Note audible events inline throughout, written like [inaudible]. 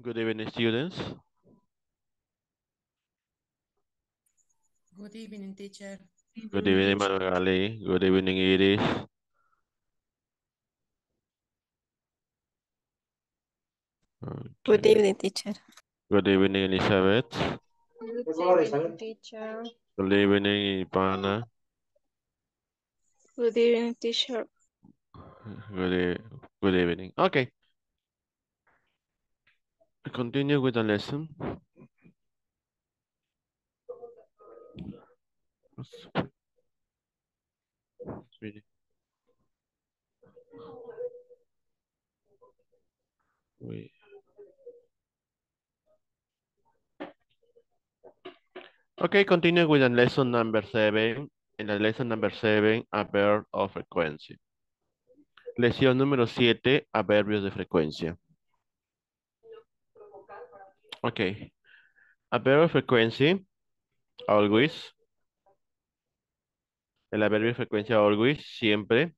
Good evening, students. Good evening, teacher. Good evening, Manuel Good evening, Iris. Good evening, teacher. Good evening, Elizabeth. Good evening, teacher. Good evening, Ivana. Good evening, teacher. Good, good evening. Okay. Continue with the lesson. Wait. Okay, continue with the lesson number seven. In the lesson number seven, a verb of frequency. Lección número siete, adverbios de frecuencia. Okay. A verb of frequency, always. El adverbio frecuencia always, siempre.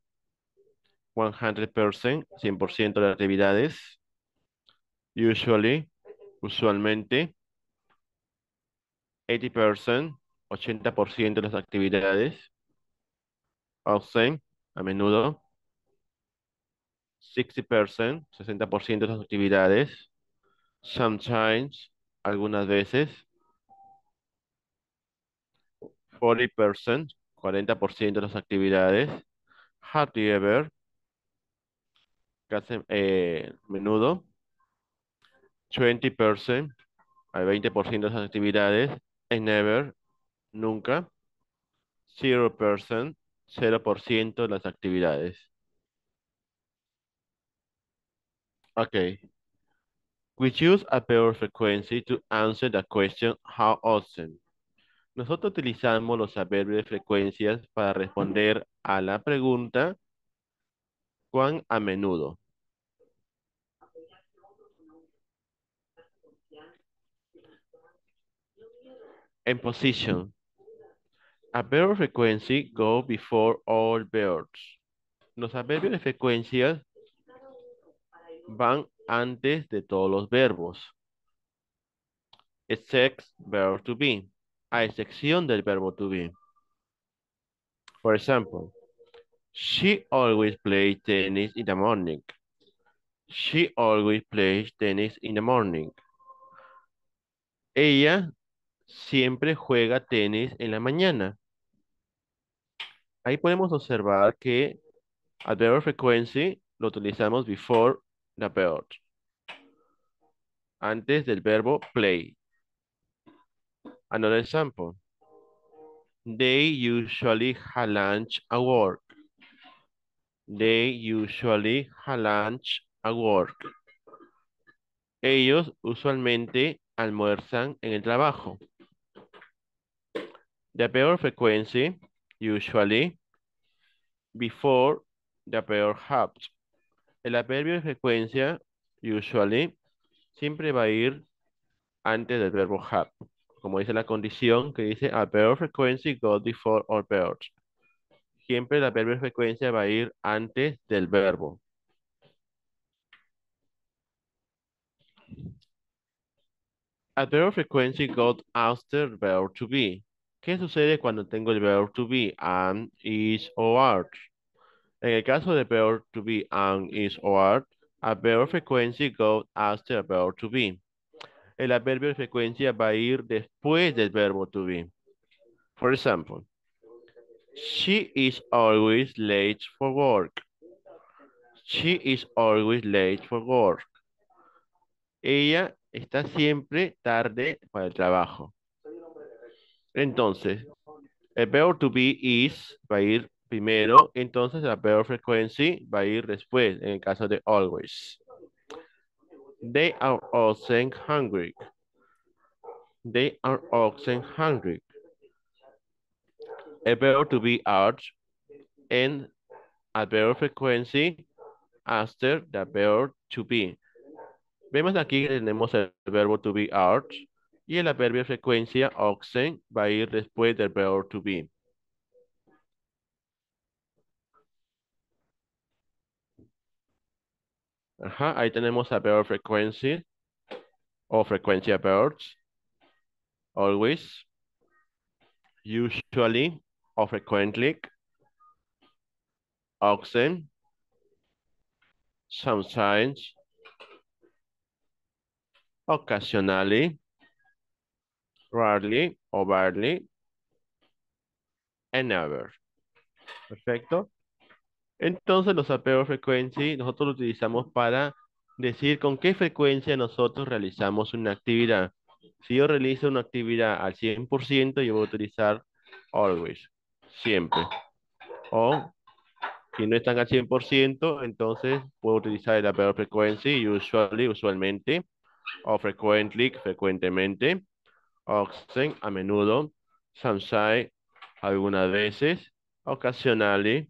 100%, 100% de actividades. Usually, usualmente. 80%, 80% de las actividades. Often, a menudo. 60%, 60% de las actividades. Sometimes, algunas veces. 40%, 40% de las actividades. Hardly ever, casi eh, menudo. 20%, al 20% de las actividades. And never, nunca. 0%, 0% de las actividades. Okay. We choose a verb frequency to answer the question how often. Nosotros utilizamos los adverbios de frecuencias para responder a la pregunta cuán a menudo. En position. A verb frequency go before all verbs. Los adverbios de frecuencia van antes de todos los verbos. Except verb to be. A excepción del verbo to be. For example, she always plays tennis in the morning. She always plays tennis in the morning. Ella siempre juega tenis en la mañana. Ahí podemos observar que al verb frequency lo utilizamos before the verb. Antes del verbo play. Another example. They usually lunch at work. They usually lunch at work. Ellos usualmente almuerzan en el trabajo. The verb frequency, usually, before the verb have. El adverbio de frecuencia, usually, siempre va a ir antes del verbo have. Como dice la condición que dice a verb frequency goes before all verbs. Siempre el adverbio de frecuencia va a ir antes del verbo. A verb frequency goes after verb to be. ¿Qué sucede cuando tengo el verb to be? Am, is o are. En el caso de verb to be, am, is o are, a verb frequency goes after a verb to be. El adverbio de frecuencia va a ir después del verbo to be. For example, she is always late for work. She is always late for work. Ella está siempre tarde para el trabajo. Entonces, el verbo to be is va a ir primero, entonces la verb frequency va a ir después, en el caso de always. They are often hungry. They are often hungry. El verbo to be are and a verb frequency after the verb to be. Vemos aquí que tenemos el verbo to be are y el adverbio de frecuencia oxen va a ir después del verbo to be. Ajá, ahí tenemos a verb frequency o frecuencia verbs. Always, usually or frequently, often, sometimes, occasionally, rarely or barely, and never. Perfecto. Entonces los apegos frequency nosotros lo utilizamos para decir con qué frecuencia nosotros realizamos una actividad. Si yo realizo una actividad al 100%, yo voy a utilizar always, siempre. O si no están al 100%, entonces puedo utilizar el apego frequency, usually, usualmente, o frequently, frecuentemente, often, a menudo, sometimes, algunas veces, occasionally,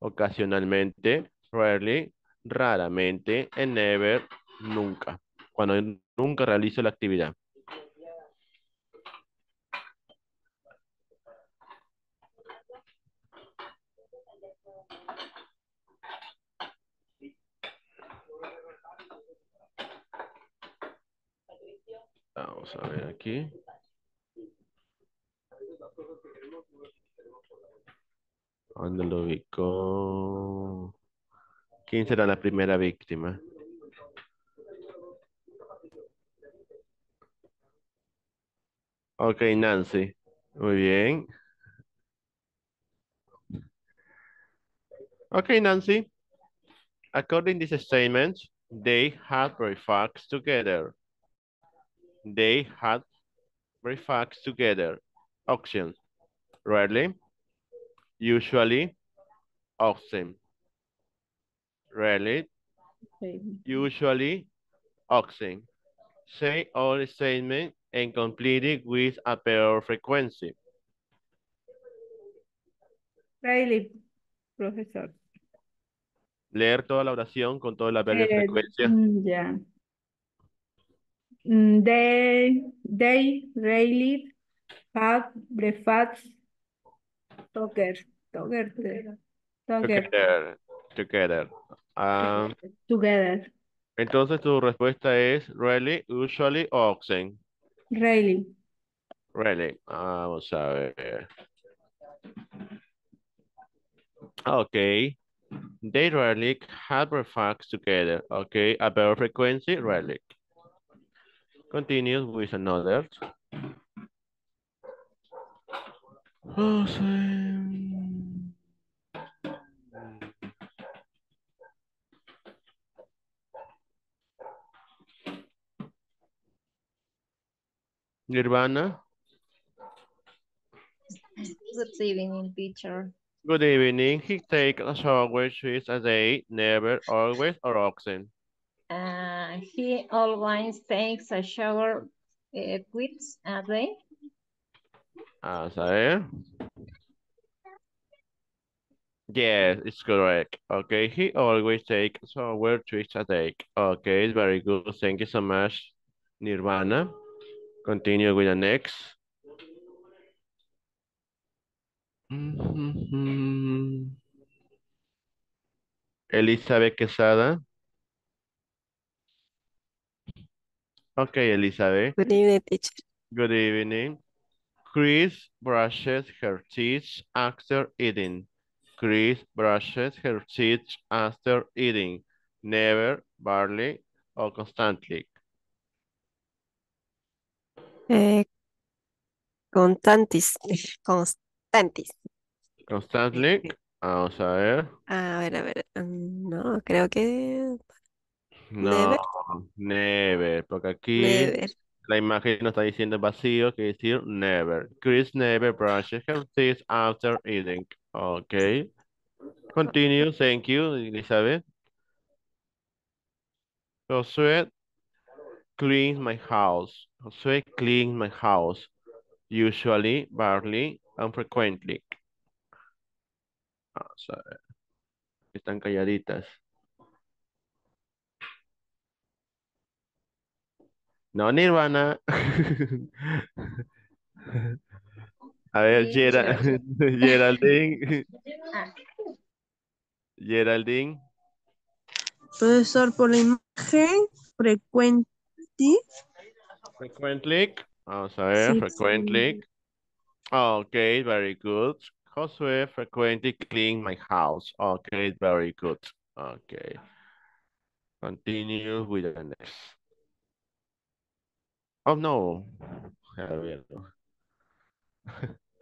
ocasionalmente, rarely, raramente, and never, nunca. Cuando nunca realizo la actividad. Vamos a ver aquí. ¿Dónde lo ubicó? ¿Quién será la primera víctima? Ok, Nancy. Muy bien. Okay, Nancy. According to this statement, they had breakfast together. They had breakfast together. Options. Rarely, usually, often. Rarely, usually, often. Say all statement and complete it with a pair of frequency. Rarely, profesor. Leer toda la oración con todas las varias Eh, frecuencias. mm, ya. Mm, They, they rarely have breakfast together. Together. Together. Together. Together. Ah, Together. entonces tu respuesta es rarely, usually, often. Rarely. Really? Vamos a ver. Okay. They rarely have breakfast together. Okay. A better frequency, rarely. Continue with another. Awesome. Nirvana, Good evening, teacher. good evening. He takes a shower twice a day, never, always, or often. Uh, he always takes a shower uh, twice a day. Vamos a ver. Yes, it's correct. Okay, he always takes shower twice a day. Okay, it's very good. Thank you so much, Nirvana. Continue with the next. Mhm. Elizabeth Quesada. Okay, Elizabeth. Good evening, teacher. Good evening. Chris brushes her teeth after eating. Chris brushes her teeth after eating. Never, barely, or constantly. Eh, constantis, [laughs] constantis. Constantly. Vamos a ver. A ver, a ver. mm, No, creo que No, Never. never, porque aquí never. La imagen nos está diciendo vacío, quiere decir never. Chris never brushes her teeth after eating. Okay. Continue. Thank you, Elizabeth. Josué cleans my house. Josué cleans my house. Usually, barely, and frequently. Vamos a ver. Están calladitas. No, Nirvana. [laughs] A ver, Sí, Gera- cierto. [laughs] Geraldine. Ah, [laughs] Geraldine. Profesor, por la imagen frecuente Frequently. Vamos a ver, Sí. frequently. Okay, very good. Josué frequently clean my house. Okay, very good. Okay. Continue with the next. Oh no. A ver. [laughs]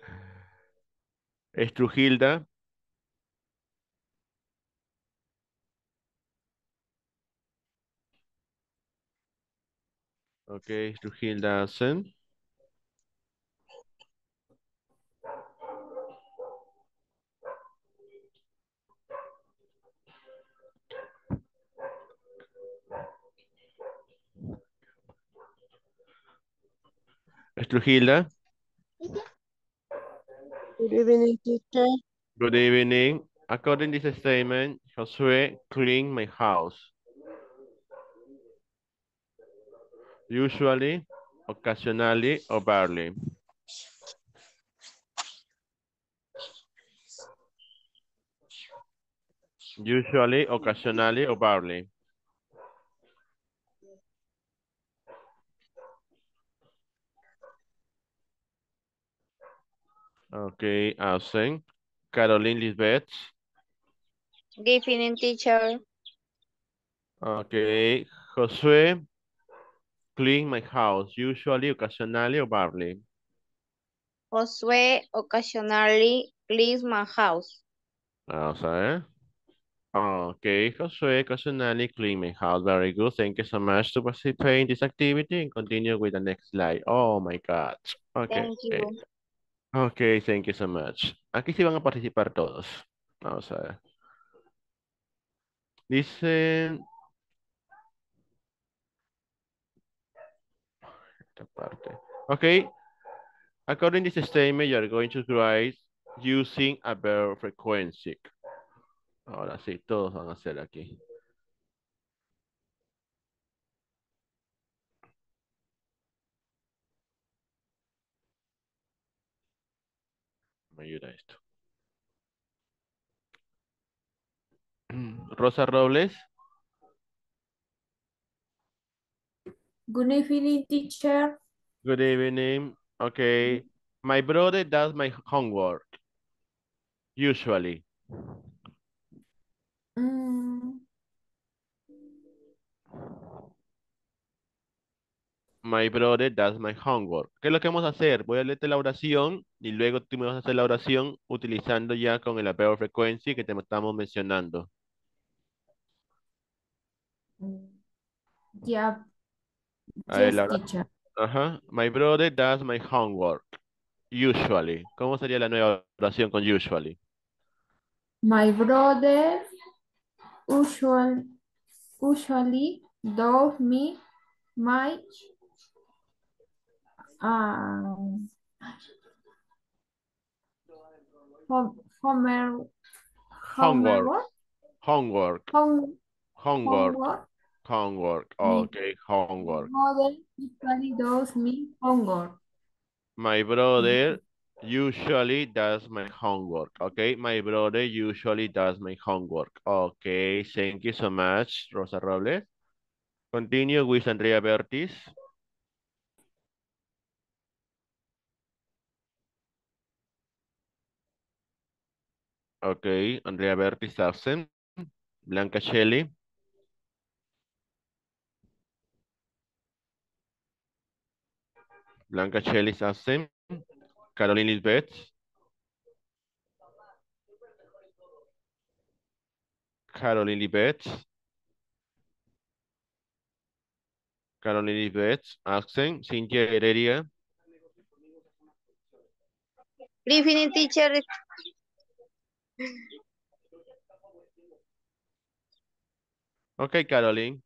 Estrujilda. Okay, Estrujilda Sen. Estrujilda. Good evening, teacher. Good evening. According to this statement, Josué clean my house. Usually, occasionally, or barely. Usually, occasionally, or barely. Okay, absent. Caroline Lisbeth. Good evening, teacher. Okay, Josué clean my house. Usually, occasionally, or barely. Josué occasionally cleans my house. Vamos a ver. Okay, Josué occasionally clean my house. Very good. Thank you so much to participate in this activity and continue with the next slide. Oh my God. Okay. Thank okay. Ok, thank you so much. Aquí sí van a participar todos. Vamos a ver. Dice... Esta parte. Ok. According to this statement, you are going to write using a verb frequency. Ahora sí, todos van a hacer aquí. Me ayuda esto. Rosa Robles. Good evening, teacher. Good evening. Okay. My brother does my homework. Usually. Mm, My brother does my homework. ¿Qué es lo que vamos a hacer? Voy a leerte la oración y luego tú me vas a hacer la oración utilizando ya con el verb frequency que te estamos mencionando. yeah. A ver, la teacher. Ajá. My brother does my homework. Usually. ¿Cómo sería la nueva oración con usually? My brother usual, usually does me my um, home, homework, Homework. Homework. home, Homework. homework. Homework. Me- Okay, homework. Mother usually does me homework. My brother usually does my homework. Okay, my brother usually does my homework. Okay, thank you so much, Rosa Robles. Continue with Andrea Bertis. Okay, Andrea Bertis absent. Blanca Shelley. Blanca Shelley is absent. Caroline Lisbeth. Caroline Lisbeth. Caroline Lisbeth, absent. Heredia. Evening, teacher. Okay, Caroline.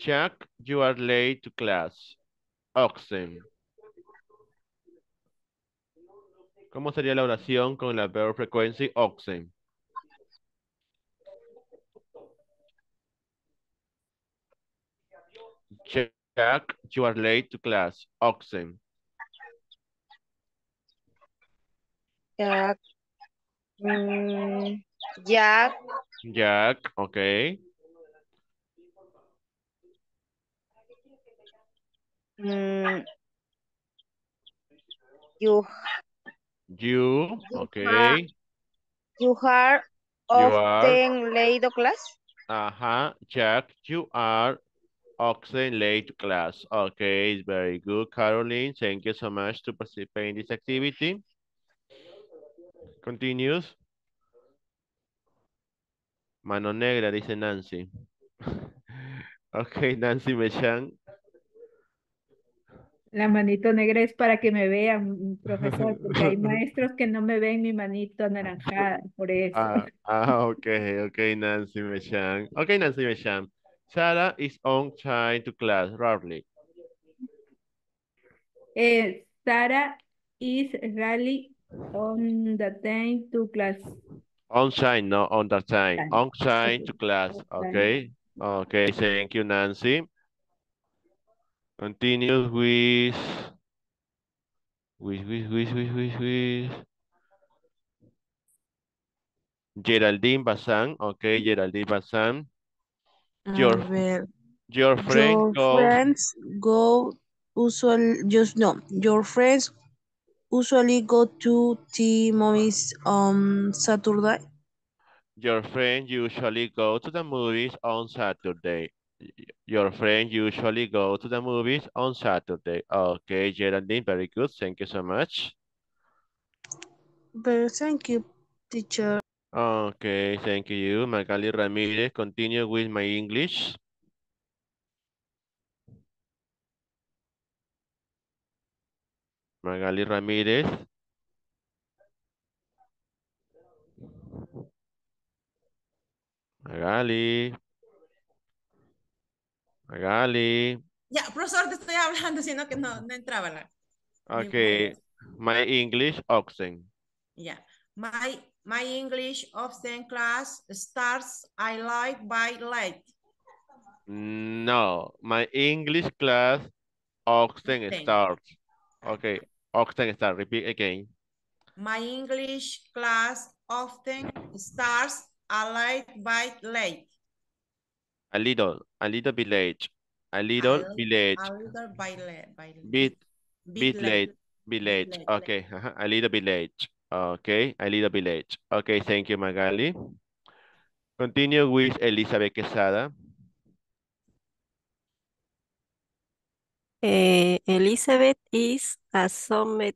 Chuck, you are late to class. Oxen. ¿Cómo sería la oración con la verb frequency oxen? Chuck, you are late to class. Oxen. Jack. Mm, Jack. Jack, okay. Mm, you, You, You okay. you are You are, often late to class. uh-huh, Jack, you are often late to class. Okay, it's very good, Caroline. Thank you so much to participate in this activity. Continues. Mano negra, dice Nancy. [laughs] Okay, Nancy Mechan. La manito negra es para que me vean, profesor, [laughs] porque hay maestros que no me ven mi manito anaranjada, por eso. Ah, ah, okay, okay, Nancy Mechan. Okay, Nancy Mechan. Sarah is on time to class, rarely. Eh, Sara is rally on the time to class. On time, no on the time. Time. On time to class, okay? Okay, thank you, Nancy. Continue with, with, with, with, with, with, with. Geraldine Bazan, okay, Geraldine Bazan. Your, your friend your goes, friends go usual just no. Your friends usually go to the movies on Saturday. your friend usually go to the movies on Saturday. Your friend usually go to the movies on Saturday. Okay, Geraldine, very good. Thank you so much. But thank you, teacher. Okay, thank you. Magali Ramirez, continue with my English. Magali Ramirez. Magali. Magali. Ya, profesor, te estoy hablando, [laughs] sino que no, no entraba la. voz. my English oxen. Ya. My, my English often class starts I like by late. No, my English class oxen Oxen. starts. Okay, oxen start. Repeat again. My English class often starts a late by late. A little, a little bit late. A little little- bit late. A little by late. By Bit, bit late. Be Bit late. late, Okay, ajá, a little bit late. Okay, a little bit late. Okay, thank you, Magali. Continue with Elizabeth Quesada. Eh, Elizabeth is a sometimes,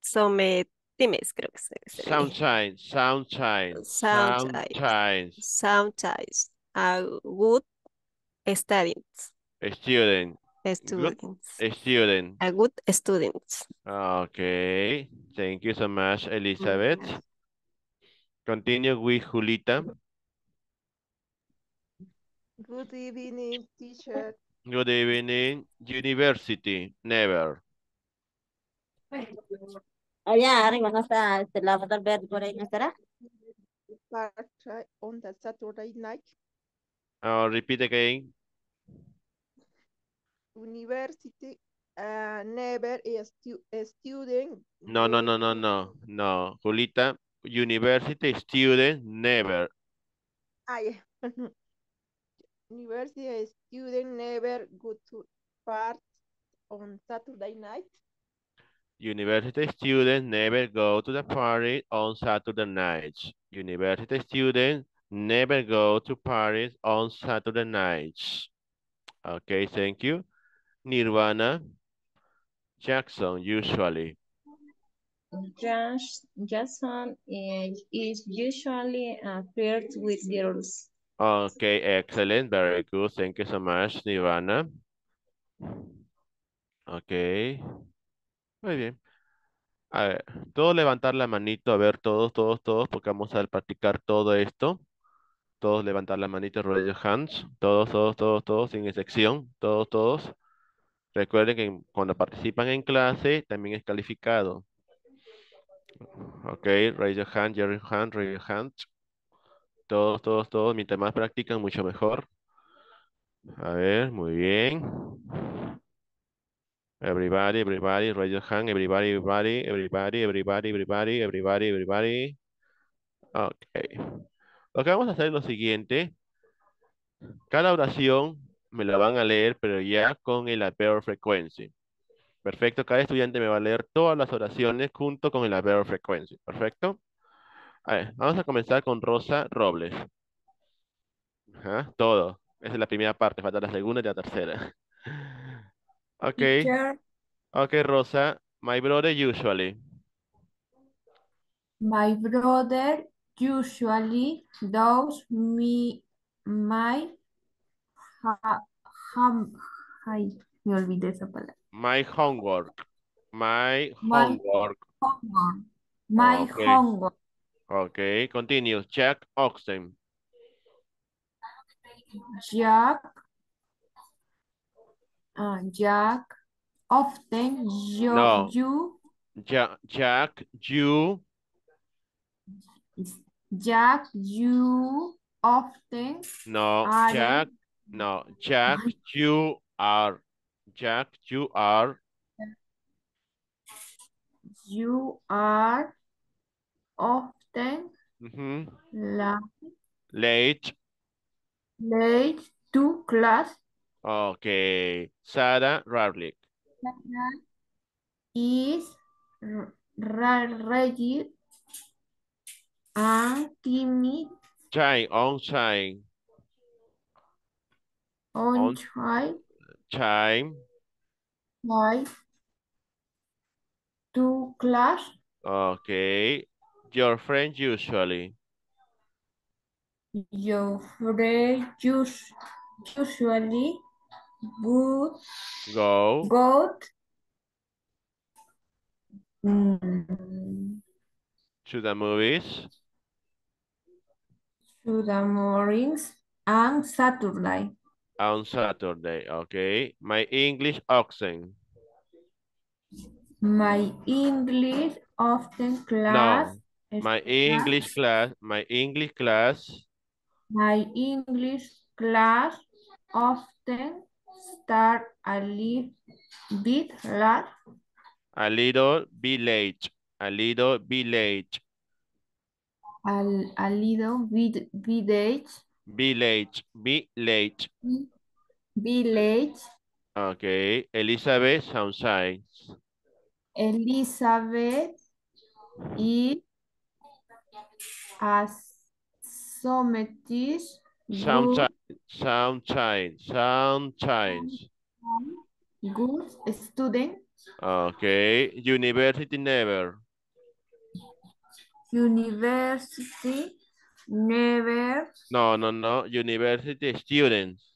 sometimes, creo que se se lee. Sunshine, sunshine, Sometimes. sometimes. Sometimes a good student. Student, Students. student. A good student. Okay, thank you so much, Elizabeth. Continue with Julita. Good evening, teacher. Good evening. University, never. Allá arriba no está este, la foto verde por ahí, ¿no estará? On the Saturday night. Uh, repeat again. University uh, never a, stu a student. No, no, no, no, no, no. Julita, university student, never. Ah, yeah. [laughs] University a student never go to part on Saturday night. University students never go to the party on Saturday nights. University students never go to parties on Saturday nights. Okay, thank you. Nirvana Jackson, usually. Josh, Jason is, is usually uh, paired with girls. Okay, excellent. Very good. Thank you so much, Nirvana. Okay. Muy bien. A ver, todos levantar la manito, a ver, todos, todos, todos, porque vamos a practicar todo esto. Todos levantar la manito, raise your hands. Todos, todos, todos, todos, sin excepción. Todos, todos. Recuerden que cuando participan en clase también es calificado. Ok, raise your hand, raise your hand, raise your hand. Todos, todos, todos. Mientras más practican, mucho mejor. A ver, muy bien. Everybody, everybody, raise your hand. Everybody, everybody, everybody, everybody, everybody, everybody, everybody. Ok. Lo que vamos a hacer es lo siguiente. Cada oración me lo van a leer, pero ya con el adverb frequency. Perfecto, cada estudiante me va a leer todas las oraciones junto con el adverb frequency. Perfecto. A ver, vamos a comenzar con Rosa Robles. Ajá, todo. Esa es la primera parte, falta la segunda y la tercera. [laughs] Ok, Teacher, ok, Rosa. My brother usually. my brother usually does me my ha, ay, me olvidé esa palabra. My homework. My My- homework. Homework. My Okay. homework. Ok, continue. Jack Oxen. Jack, uh, Jack, often you, No. you, Ja- Jack, you, Jack, you often no, Jack, no, Jack, you are, Jack, you are, you are often ten. Mm -hmm. La late. Late to class. Okay. Sarah Radlick. Sarah is ready and timid. Time, on time. On, on time. Time. Two To class. Okay your friend usually, your friend us- usually would go, go mm, to the movies, to the mornings and Saturday. on Saturday, ok, my English accent, My English often class my English class, my English class, My English class often start a little bit late. a little bit late, a little bit late, A, a little bit, bit late. be late, be late, Be late. ok, Elizabeth Sunshine, Elizabeth is a sometist Sunshine, good, sunshine, sunshine, good student. ok, university never, University never. No, no, no, university students,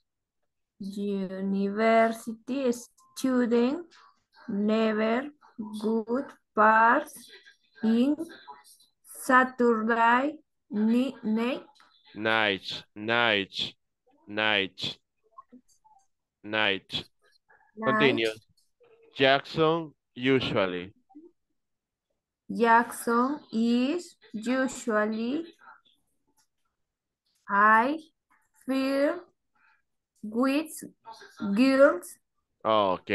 University student never good parts in Saturday ni- night. night, night, night, night, continue, Jackson usually, Jackson is usually I feel with girls. Ok,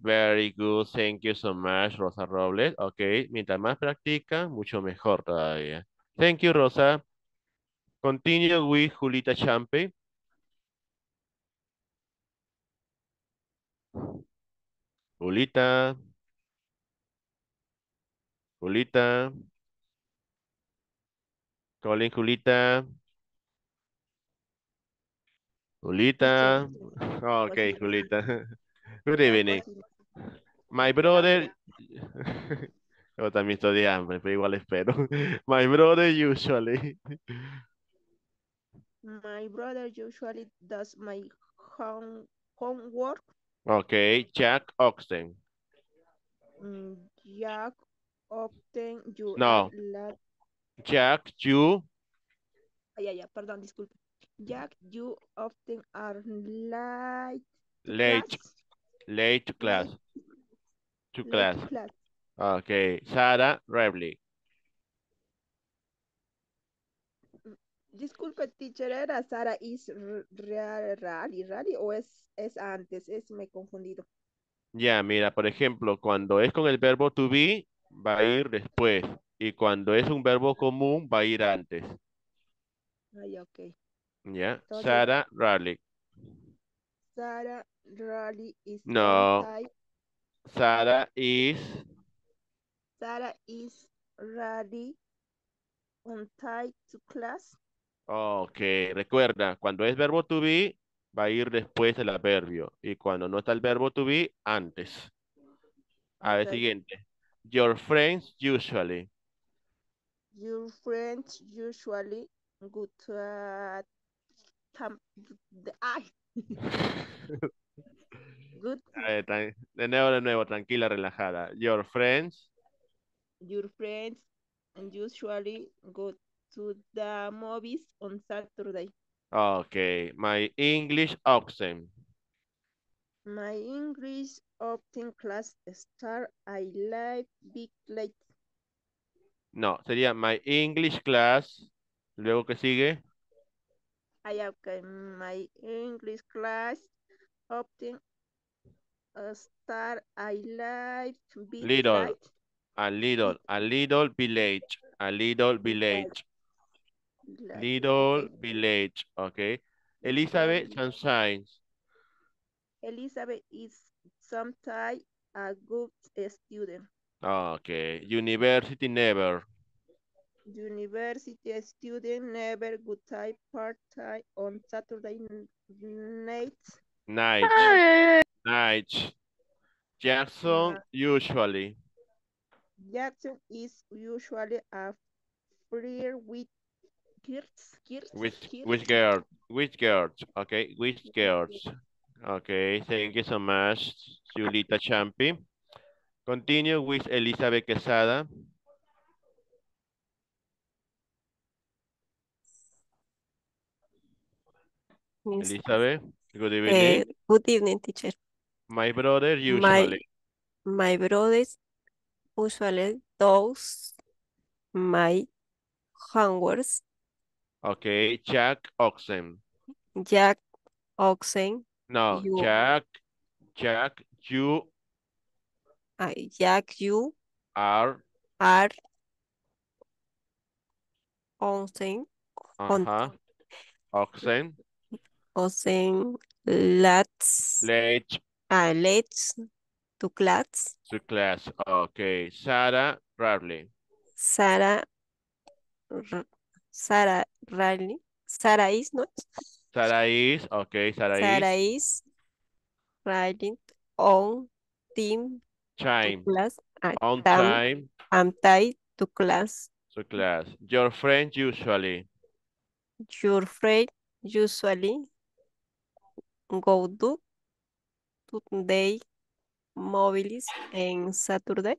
very good. Thank you so much, Rosa Robles. Ok, mientras más practica, mucho mejor todavía. Thank you, Rosa. Continue with Julita Champe. Julita. Julita. Calling Julita. Julita. Ok, Julita. [laughs] Good evening. My brother. [laughs] Yo también estoy de hambre, pero igual espero. [laughs] My brother usually. My brother usually does my home homework. Ok, Jack Oxen. Mm, Jack often you No. Jack, you. Ay, ay, ay, perdón, disculpe. Jack, you often are late. Late. class. Late to class. To Late class. class. Ok, Sarah Revley. Disculpe, teacher, ¿era Sara is rally, rally o es, es antes? Es, me he confundido. Ya, mira, por ejemplo, cuando es con el verbo to be, va a ir después. Y cuando es un verbo común, va a ir antes. Ay, ok. Ya, Sarah Raleigh. Sarah Is No. time. Sarah is, Sarah is ready on time to class. ok, recuerda, cuando es verbo to be, va a ir después del adverbio. Y cuando no está el verbo to be, antes. A ver, siguiente. Your friends usually. Your friends usually go to a camp. the- ay. [laughs] Good. A ver, tran- de nuevo, de nuevo, tranquila, relajada. Your friends, Your friends and usually go to the movies on Saturday. ok. My English accent. My English often class start I like big late. No, sería my English class. Luego que sigue, I okay, my English class often uh, start I like big Little. late. a little, a little village, a little village, like, little okay. village, ok. Elizabeth Sunshine. Elizabeth is sometimes a good student. Ok. University never. University student never good type part time on Saturday n- nights. Night. Night. Jackson usually. Jackson is usually a free with girls, girls, Which girls. which girl? Which girls? Okay, with girls? Okay, thank you so much, Julita Champi. Continue with Elizabeth Quesada. Elizabeth, good evening. Eh, good evening, teacher. My brother usually. my my brothers usually does my homeworks. Okay, Jack Oxen. Jack Oxen, No, You- Jack, Jack, you I Jack, you are, are Oxen, On- uh-huh, Oxen, Oxen, let's, late uh, let's to class. to class. Okay, Sarah Bradley. Sarah, R- Sarah Riley, Sarah is not, Sarah is, okay, Sarah, Sarah is, is riding on team time, class. On time I'm tied to class. to class. Your friend usually, Your friend usually go to to their movies on Saturday.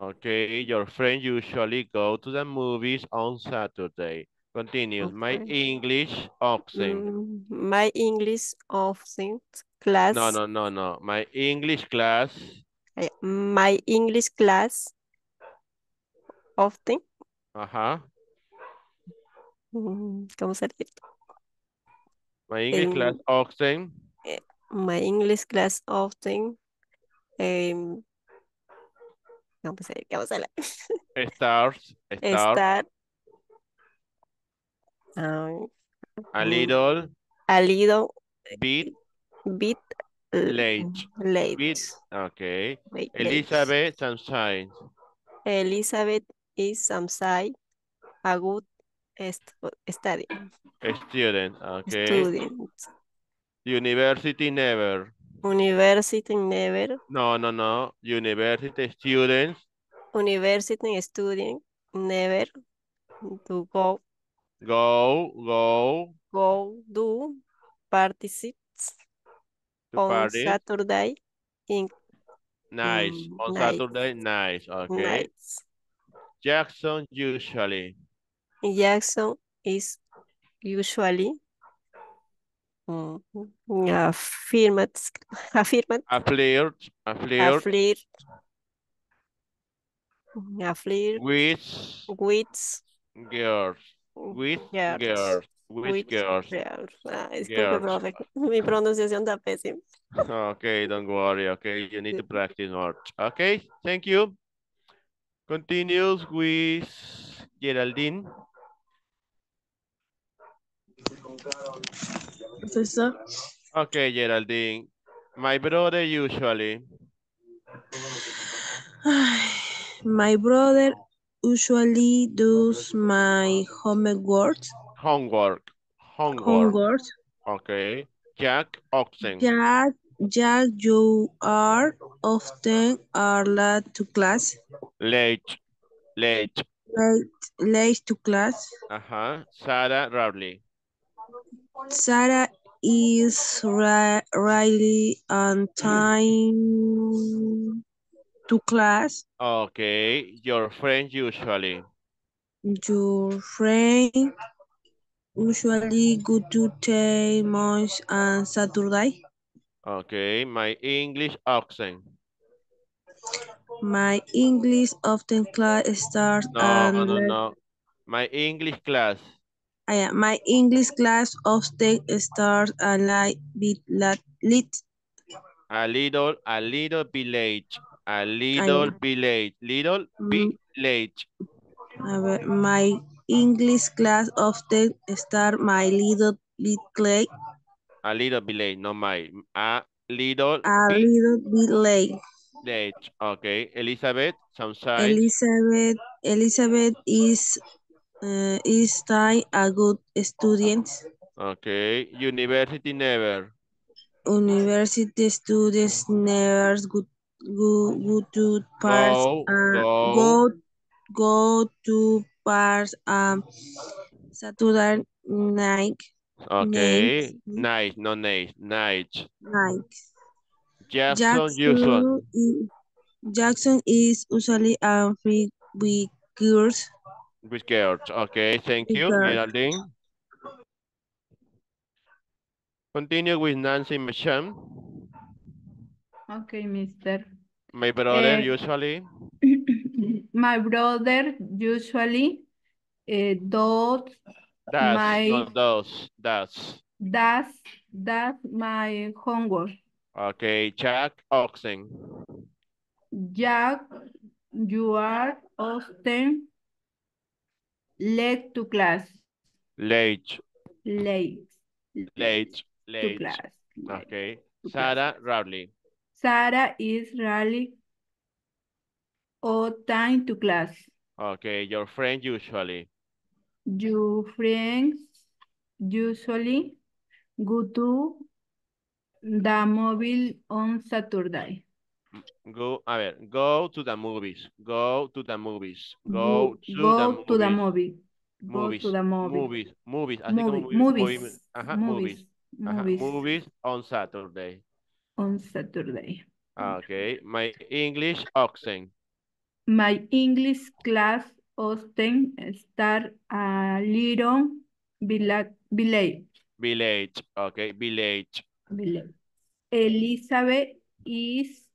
okay, your friend usually go to the movies on Saturday. Continue. My English accent. Mm, my English often class. No, no, no, no. My English class, eh, My English class often. ajá. mm, ¿Cómo se dice? My English class En- accent My English class often. em, ¿Cómo se ¿Cómo se le- starts, start Estar. ah, a mm, little a little bit bit late. late. Bit, okay. Late. Elizabeth Sunshine. Elizabeth is sometimes a good stu- study Student, okay. student. University never. University never. No, no, no. University students University student never to go go, go go do participates on party. Saturday in Nice. On night. Saturday, nice. Okay. nights. Jackson usually. Jackson is usually mm, affirmative, affirmative, A flirt, a a flirt flirt, a flirt with with girls. With girls. girls. With with girls. girls. Ah, Girls. profe, mi pronunciación está pésima. [laughs] Okay, don't worry. Okay, you need to practice more. Okay, thank you. Continues with Geraldine. Professor, Okay, Geraldine. My brother usually. My brother usually does my homework. Homework. Homework. Homework. Okay. Jack Oxen. Jack, Jack, you are often are late to class. Late. Late. Late, late to class. Ajá. Sarah Rowley. Sarah is ri- really on time to class. Okay. Your friend usually. Your friend usually go to the month on Saturday. Okay. My English accent. My English often class starts No, and no, no, no. My English class. My English class often starts a li- bit late. A little, a little bit late. A little bit late. Little bit Mm. late. A ver, my English class often start my little bit late. A little bit late, no my. A little A bit little bit late. late. Okay. Elizabeth, Southside. Elizabeth Elizabeth is uh, is time a good student. Okay. University never. University students never good go, go to parts Go, uh, go. go go to parts um Saturday night Okay. Night. Night, no night. Night. night. Jackson, usual. Jackson is usually a free with girls. With girls. Okay. Thank you, girls. Geraldine. Continue with Nancy Macham. Okay, mister. My brother, Eh, usually. [coughs] My brother usually uh, does Does, my- not does, does. does does my homework. Okay, Jack Oxen. Jack, you are often late to class. Late, Late. late, to late. class. late Okay, to Sarah Rowley. Sarah is rarely on time to class. Okay, your friend usually. Your friends usually go to the mobile on Saturday. Go, a ver, go to the movies. Go to the movies. Go to go the to the movies. movie. Go Movies, to the movie. movies, movies, así Movie- movies. Ajá, movies. Ajá, Movies movies on Saturday. on Saturday. Okay, my English accent. My English class often start a little bit late. Village. Okay, village. Village. Elizabeth is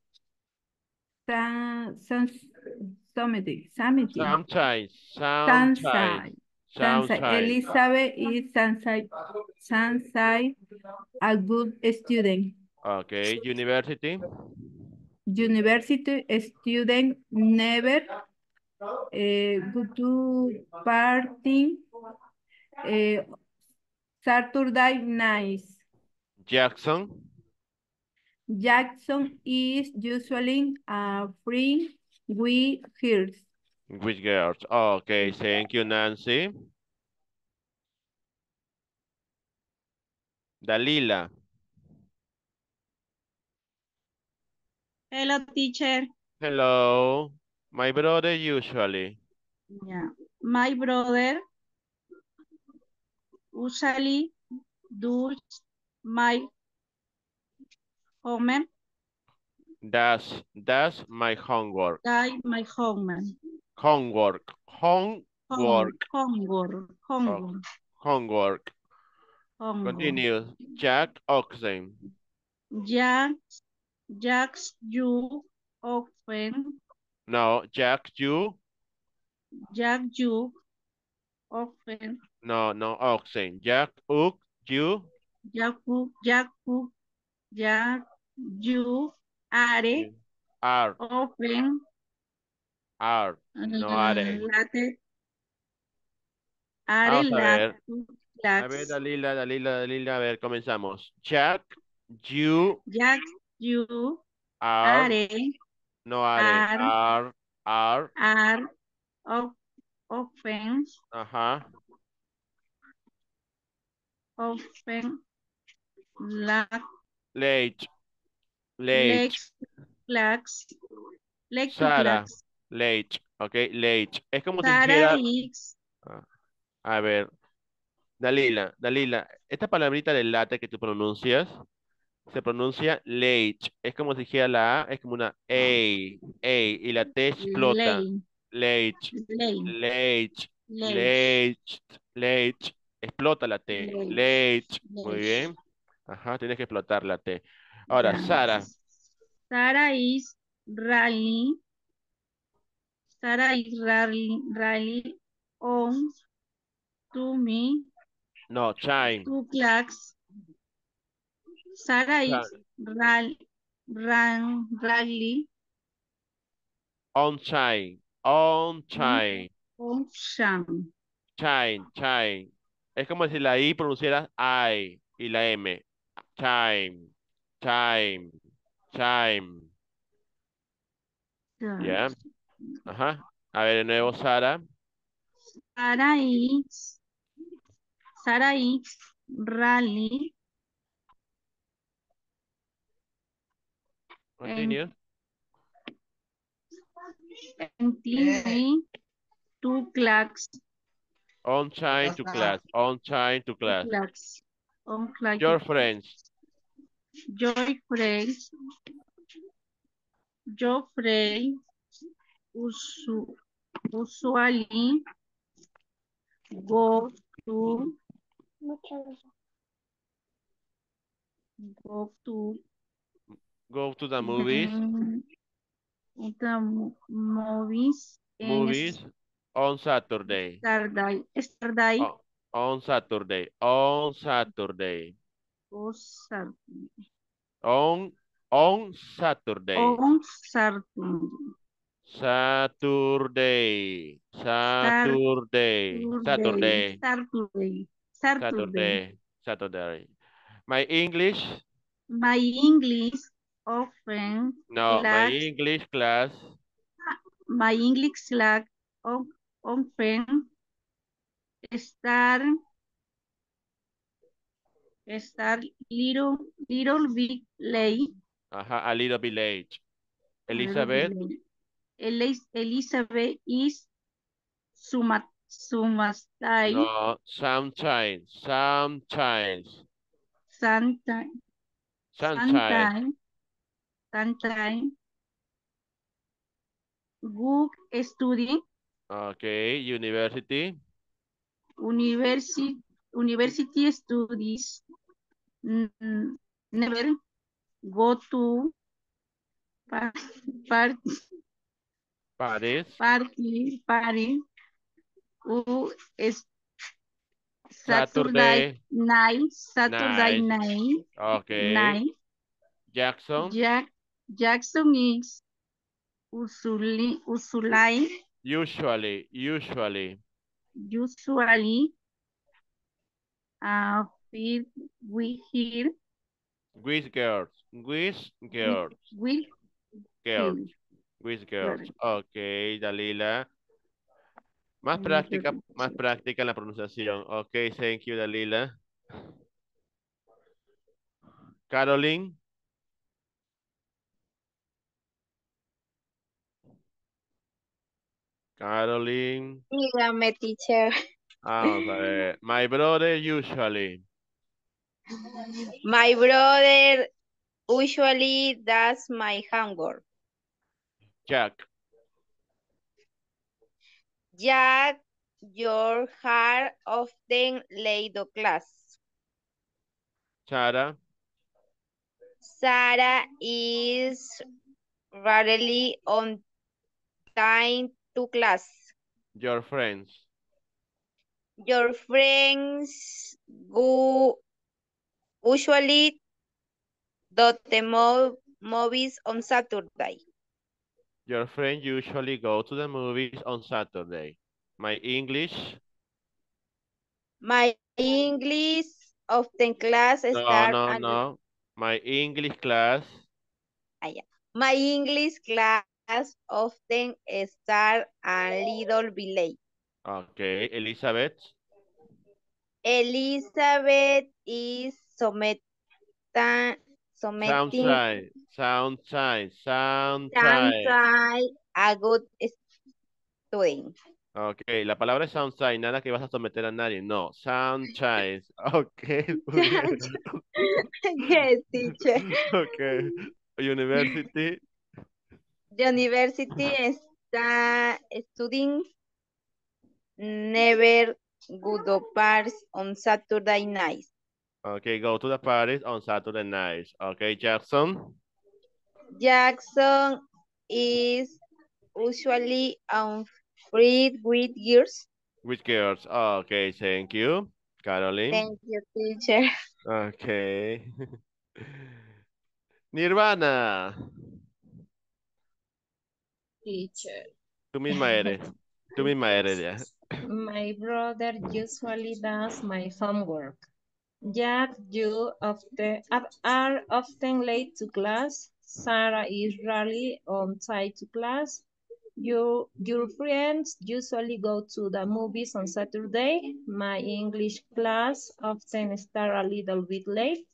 Sometimes, Sunside, sometimes, Sunside. sometimes. Elizabeth is Sunside, Sunside, a good student. Okay, university. University student never uh, go to party uh, Saturday nights. Jackson. Jackson is usually a friend with hers. With girls. Okay, thank you, Nancy. Dalila. Hello, teacher. Hello. My brother usually. Yeah. My brother usually does my homework, That's that's my homework. die my homework. Homework. Homework. Homework. Homework. Homework. Homework. homework. Continue. Jack Oxen. Jack, Jack's you often, No, Jack you. Jack you often, No, no, Oxen. Jack Uk you. Jack, Jack, Jack, you are Are. often, Are. No are. late, are Vamos a ver. late A ver. Dalila, Dalila, Dalila. A ver, comenzamos. Jack You Jack, you are, are, no are, are, are, are, are often, ajá, la, late, late, late to Sara, late, ok, late. Es como si Sara dijera, is, a ver, Dalila, Dalila, esta palabrita del late que tú pronuncias, se pronuncia late. Es como si dijera la A, es como una A, A, y la T explota. late, Late, late, late. Explota la T. Late. Muy bien. Ajá, tienes que explotar la T. Ahora. Sara. Sara is rally. Sara is rally, rally on to me No, Shine. two clocks. Sara is rally, run, rally On Shine. On Shine. on sham. Shine, shine. Es como si la I pronunciaras I y la M. Chime, chime, chime. ¿Ya? Ajá. A ver, de nuevo, Sara. Sara is, Sara is rally Continue. until me two clocks. On shine to class. On shine to class. clocks. On clock. Your friends. Your friends usu, usually go to go to Go to the movies. mm, the mo- movies Movies on Saturday. Saturday, Saturday on Saturday. On Saturday. on Saturday. On on Saturday. On Saturday. Saturday. Saturday. Saturday. Saturday. Saturday. Saturday. My English. My English often. No, my English class. My English class often start Star Little, little Big Lake. Ajá, a little bit late. Elizabeth. Elizabeth is suma, sumastyle. No, sometimes, sometimes. Sometimes. Sometimes. Sometimes. Good student. Okay, university. University. University studies mm, never go to par, par, Paris. party party who is Saturday. Saturday night Saturday Night. night Okay. night Jackson. Jack Jackson is usually usually Usually. Usually. usually uh feel we hear With girls. With girls. with Girls. With girls. Ok, Dalila. Más práctica, más práctica en la pronunciación. Ok, thank you, Dalila. Caroline. Caroline. Dígame, teacher. Vamos a ver. My brother usually. My brother usually does my homework. Jack. Jack, your hair often late to class. Sarah. Sarah is rarely on time to class. Your friends. Your friends go usually do the mo movies on Saturday. Your friends usually go to the movies on Saturday. My English. My English often class No, start no, at no. My English class. Ah, ya. My English class often start a little bit late. Okay. Elizabeth. Elizabeth is submit, Sound submitting sign. Sound sign. Sound a good student. Ok, la palabra es sound sign, nada que vas a someter a nadie, no, sound signs, [laughs] ok, [laughs] yes, teacher. ok, university, The university está studying never go to Paris on Saturday nights. ok, go to the Paris on Saturday nights. ok, Jackson, Jackson is usually on free with girls. with girls, ok, thank you, Caroline, Thank you, teacher. ok, Nirvana, Teacher. tú misma eres, tú misma eres ya, [laughs] My brother usually does my homework. Jack, you often are often late to class. Sarah is rarely on time to class. You, your friends usually go to the movies on Saturday. My English class often start a little bit late.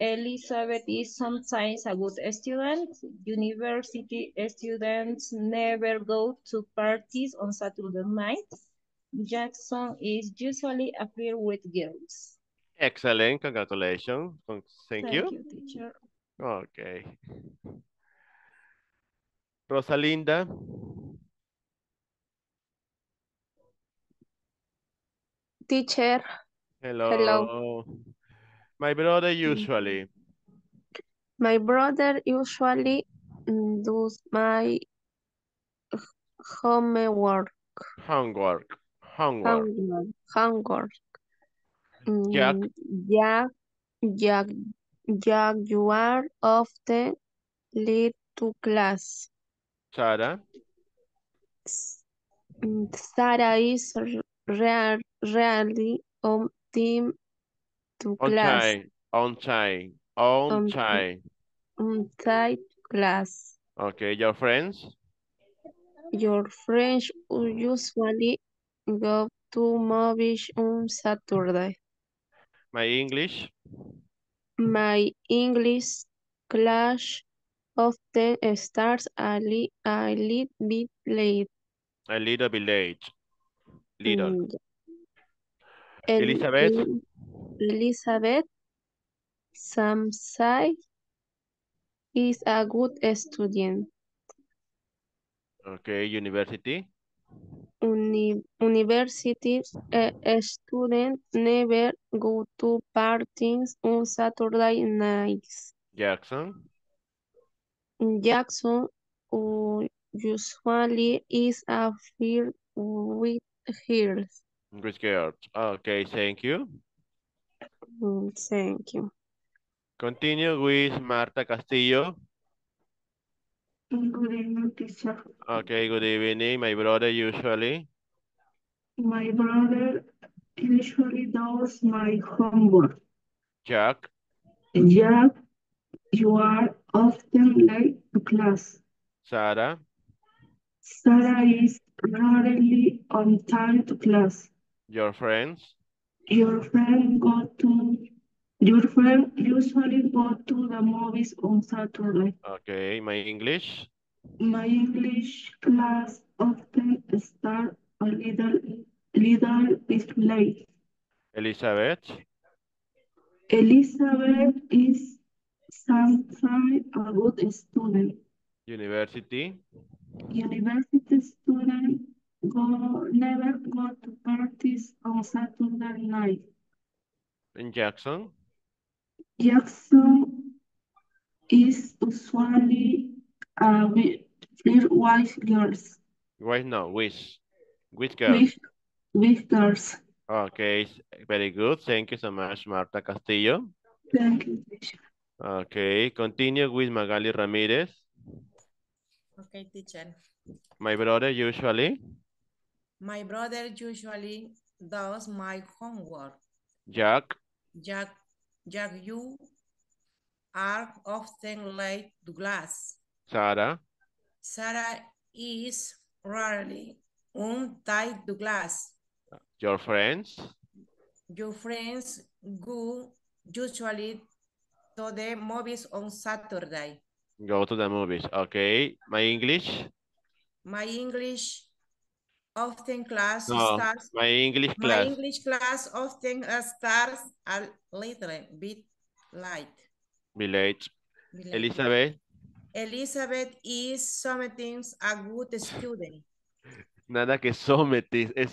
Elizabeth is sometimes a good student. University students never go to parties on Saturday night. Jackson is usually affair with girls. excellent, congratulations, Con- thank you, teacher. ok, Rosalinda, Teacher, hello, Hello. my brother usually, my brother usually mm, does my homework. homework, homework, Homework. Homework. Jack, Mm, Jack, Jack, Jack, you are often late to class. Sarah, Sarah is rare, rarely on time to on class. time, on time, on On, time, on time to class. okay, your friends, Your friends usually go to movies on Saturday. my English, My English class often starts a, li a little bit late. a little bit late, little, Mm, El- Elizabeth, El- Elizabeth Samsai is a good student. okay, university, Uni university uh, student never go to parties on Saturday nights. Jackson, Jackson uh, usually is affair with girls. with girls, okay, thank you. Mm, Thank you. Continue with Marta Castillo, Good evening, teacher. okay, good evening, my brother usually, My brother usually does my homework. Jack, Jack, you are often late to class. Sarah, Sarah is rarely on time to class. your friends, Your friend go to your friend usually go to the movies on Saturday. okay, my English, My English class often start a little little bit late. Elizabeth, Elizabeth is sometimes a good student. university, University student go never go to parties on Saturday night. in Jackson, Jackson is usually uh, a with white girls wait, no, with, with girls, with with girls. okay, very good, thank you so much, Marta Castillo. Thank you. teacher. Okay, continue with Magali Ramirez. Okay, teacher. My brother usually, My brother usually does my homework. Jack, Jack, Jack, you are often late to class. Sarah, Sarah is rarely on time to class. your friends, Your friends go usually to the movies on Saturday. go to the movies. Okay, my English. My English often class No, starts. my English class. My. English class often uh, starts a little bit late. Be late. Be late. Elizabeth, Elizabeth is sometimes a good student. [laughs] nada que sometis, es.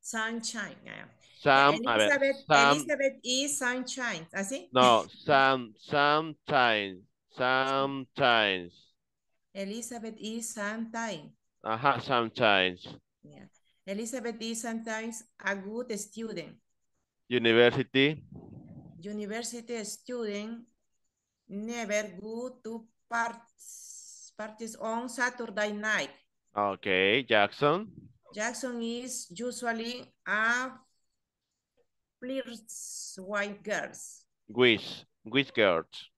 Sunshine. Sam, a ver, Elizabeth, Sam, Elizabeth is sunshine. ¿Así? no, some, sometimes, sometimes. Elizabeth is sometimes. Ajá, sometimes. Yeah. Elizabeth is sometimes a good student. University, University student never go to parties, parties on Saturday night. okay, Jackson, Jackson is usually a flirts with girls, Wish, Wish girls,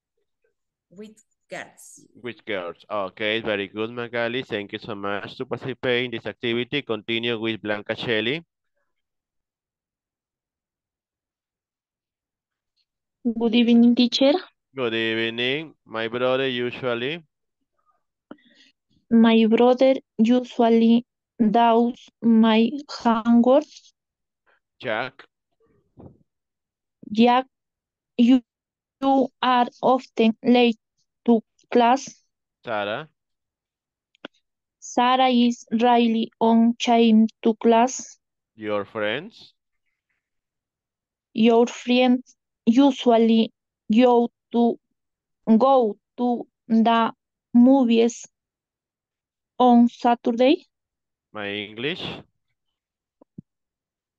with girls. Wish girls. Okay, very good, Magali. Thank you so much to participate in this activity. Continue with Blanca Shelley. Good evening, teacher. Good evening. My brother usually, My brother usually does my homework. Jack, Jack, you, you are often late to class. Sarah, Sarah is rarely on time to class. your friends, Your friends usually go to go to the movies on Saturday. my English,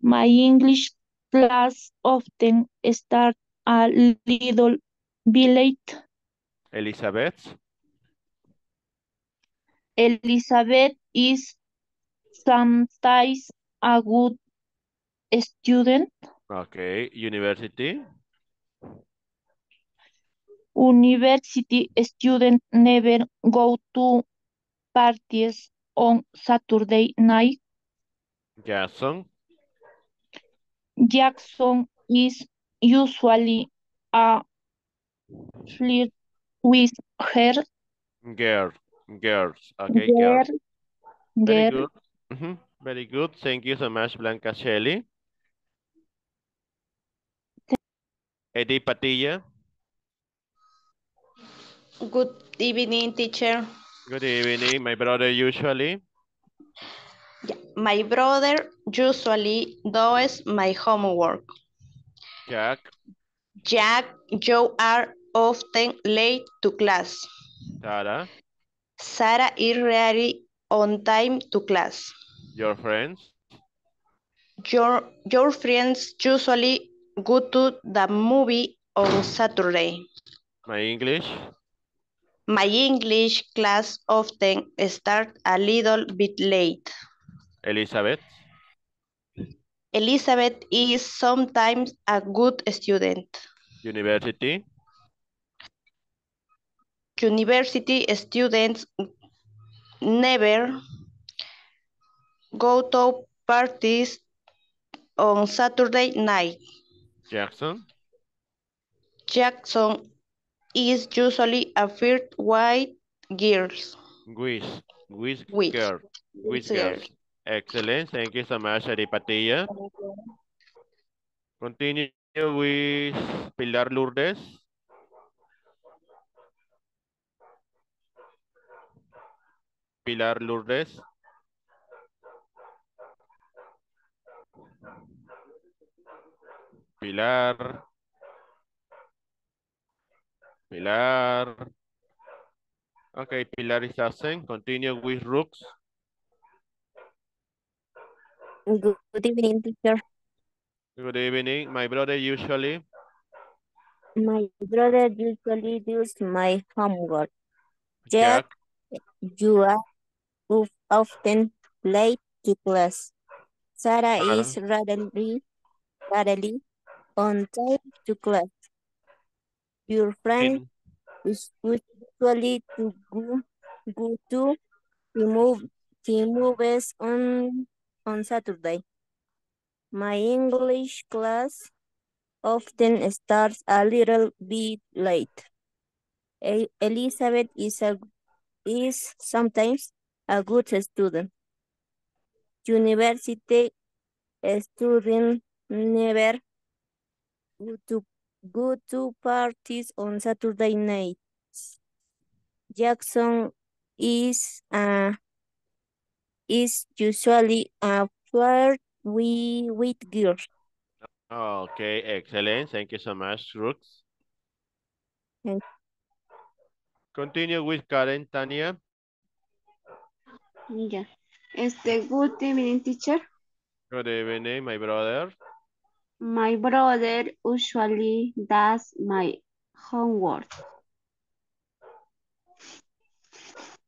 My English class often start a little bit late. Elizabeth, Elizabeth is sometimes a good student. okay, university, University student never go to parties on Saturday night. Jackson, Jackson is usually a flirt with her girl, girls, okay, girl. girls. Very girl. good. Mhm, Very good. Thank you so much, Blanca Shelley. Eddie Patilla, Good evening, teacher. Good evening. My brother usually, My brother usually does my homework. Jack, Jack, you are often late to class. Sarah, Sarah is rarely on time to class. your friends, Your, your friends usually go to the movie on Saturday. my English, My English class often start a little bit late. Elizabeth, Elizabeth is sometimes a good student. university, University students never go to parties on Saturday night. Jackson, Jackson is usually a flirt with girls. Wish, Wish Wish. girl, Wish Wish girl. girls. Excellent. Thank you so much, Eddie Patilla. Continue with Pilar Lourdes. Pilar Lourdes. Pilar. Pilar. Okay, Pilar is absent. Continue with Rooks. Good evening, teacher. Good evening. My brother usually. My brother usually does my homework. Jack, Jack. you are often late to class. Sarah Sarah. is rarely, rarely on time to class. Your friend is usually to go, go to the move the movies on on Saturday. My English class often starts a little bit late. Elizabeth is a is sometimes a good student. University student never go to go to parties on Saturday nights. Jackson is a is usually a flirt with, with girls. Okay, excellent. Thank you so much, Brooks. Thank- Continue with Karen, Tania. Ya. Este, good evening, teacher. Good evening, my brother. My brother usually does my homework.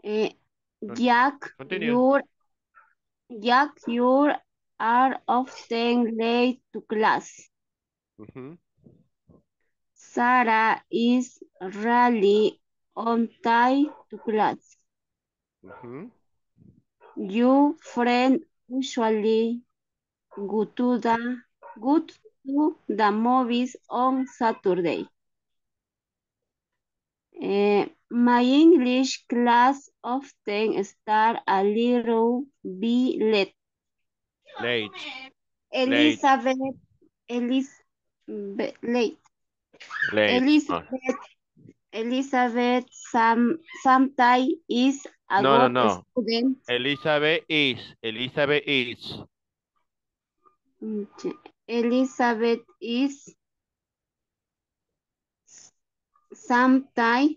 Eh, Jack, continue. Jack, you are often late to class. Ujú. Sarah is rarely on time to class. Ujú. Your friend usually go to the go to the movies on Saturday. Eh, my English class often start a little bit late. Late. Elizabeth, Elis, be- late. Late. Oh. Elizabeth, Elizabeth, some, sometimes is a No, no, no. student. Elizabeth is. Elizabeth is. Elizabeth is sometimes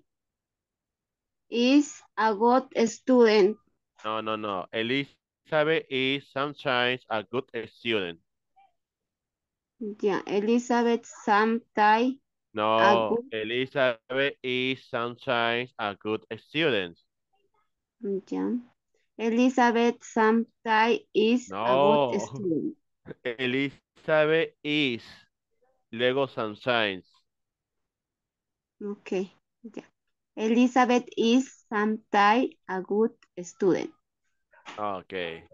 is a good student. No, no, no. Elizabeth is sometimes a good student. Yeah, Elizabeth sometimes No, Elizabeth is sometimes a good student. yeah. Elizabeth sometimes is a good student. [laughs] Elizabeth is. Luego sometimes. Okay, yeah. Elizabeth is sometimes a good student. Okay.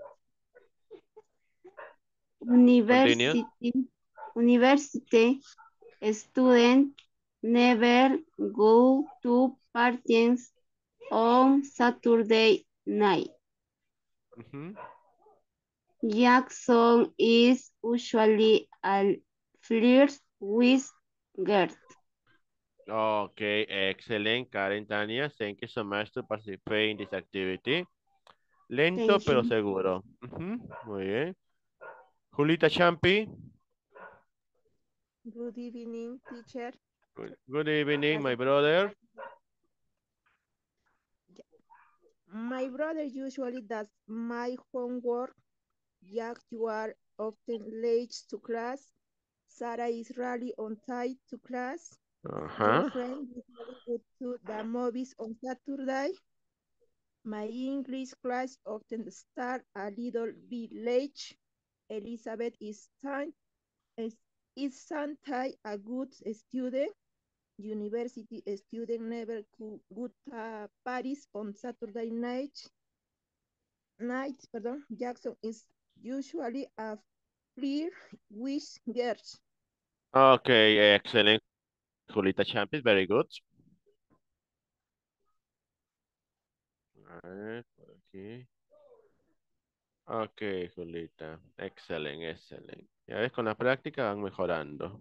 University, university student never go to parties on Saturday night. Ujú. Jackson is usually a flirt with girls. Okay, excellent, Karen Tania. Thank you so much to participate in this activity. Lento Thank pero you. seguro. Ujú, Muy bien. Julita Champi. Good evening, teacher. Good good evening, my brother. My brother usually does my homework. Jack, you are often late to class. Sarah is rarely on time to class. Ajá. Your friend usually go to the movies on Saturday. My English class often start a little bit late. Elizabeth is time is, is sometimes a good student. University student never go go to Paris on Saturday night. Night, pardon. Jackson is usually a flirt with girls. Okay, excellent. Julita Champi, very good. Por aquí. Ok, Julita. Excelente, excelente. Ya ves, con la práctica van mejorando.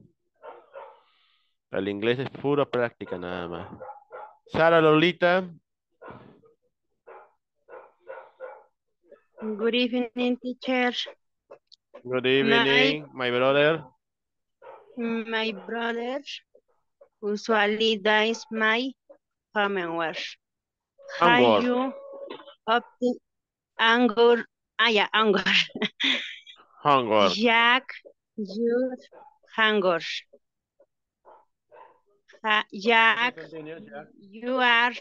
El inglés es pura práctica nada más. Sara Lolita. Good evening, teacher. Good evening, my brother. My brother usually does my homework. Homework. you often anger? Ah, yeah, anger. [laughs] Homework. Jack, your anger. Ja- Jack, you are.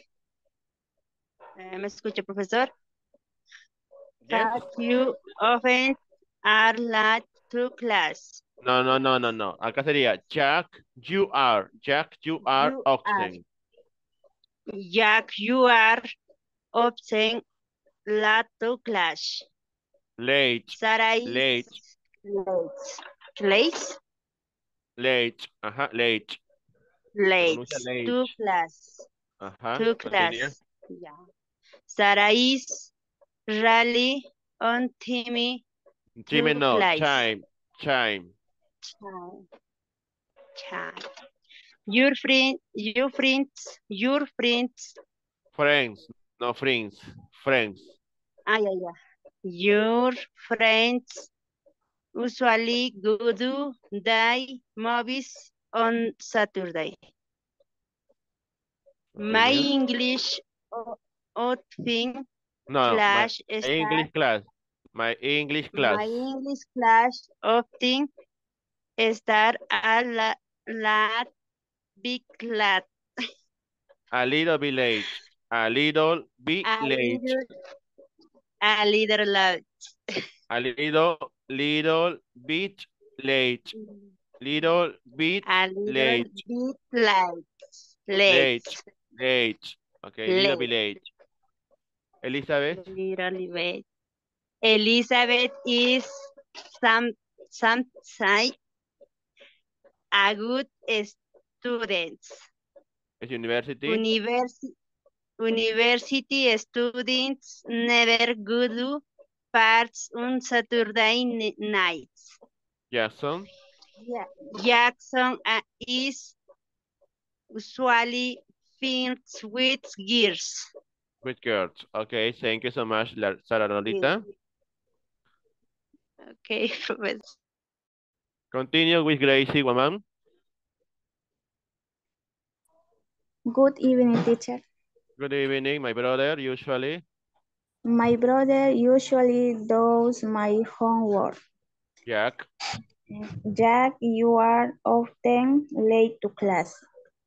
Eh, ¿Me escucha, profesor? You often are late to class. No, no, no, no, no. Acá sería Jack, you are. Jack, you are You are. oxen. Jack, you are often late to class. Late, Sarah is late, late. Late? late. Ajá, late. Late to late. class. Ajá, To class. Yeah. Sarah is rally on Timmy to no, time, time. Time. Time. Your friend, your friends, your friends. Friends, no friends, friends. Ah, yeah, yeah. Your friends usually go to the movies on Saturday. My. English o- outing No, no, my class start English class. My English class. My English class often start a la, la big late. A little bit late. A little bit A late. little, a little late. A little, little bit late. Little bit A little late. bit late. Late. Late. Late. Okay, little bit late. Elizabeth, bit. Elizabeth is some sometimes a good student. es university. University university students never go to parties on Saturday ni- nights. Jackson, Ja- Jackson uh, is usually filled with gears. With girls. Okay, thank you so much, La- Sara Lolita. Okay, [laughs] pues, Continue with Gracie, woman. Good evening, teacher. Good evening, my brother, usually. My brother usually does my homework. Jack, Jack, you are often late to class.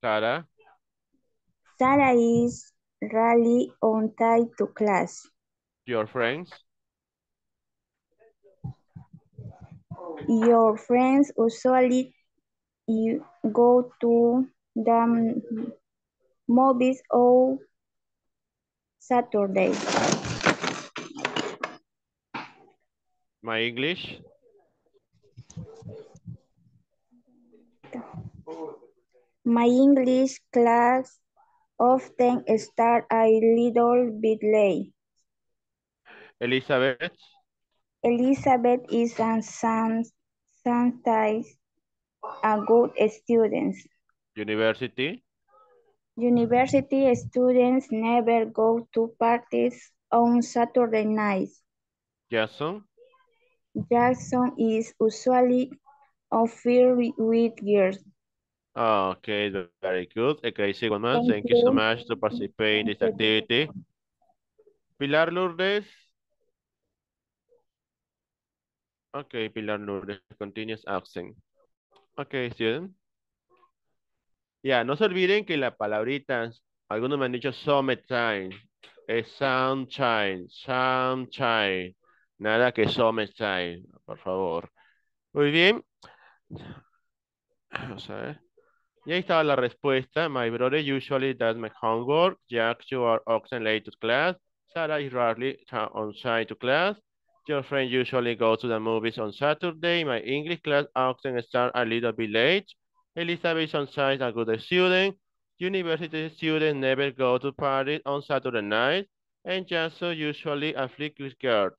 Sarah, Sarah is rarely on time to class. your friends. Your friends usually you go to the movies on Saturday. My English. My English class often start a little bit late. Elizabeth, Elizabeth is a some- sometimes a good student. university. University students never go to parties on Saturday nights. Jackson, Jackson is usually a filled with girls. Okay, ve- very good. Okay, see one. Thank Thank you so much to participate in this activity. Pilar Lourdes. Okay, Pilar Lourdes continues absent. Okay, student. Ya, no se olviden que la palabrita, algunos me han dicho summertime, es sunshine, sunshine. Nada que summertime, por favor. Muy bien. Vamos a ver. Y ahí estaba la respuesta. My brother usually does my homework. Jack, you are often late to class. Sarah is rarely on time to class. Your friend usually goes to the movies on Saturday. My English class often start a little bit late. Elizabeth is on time, a good student. University students never go to parties on Saturday night. And Jackson usually afflict with girls.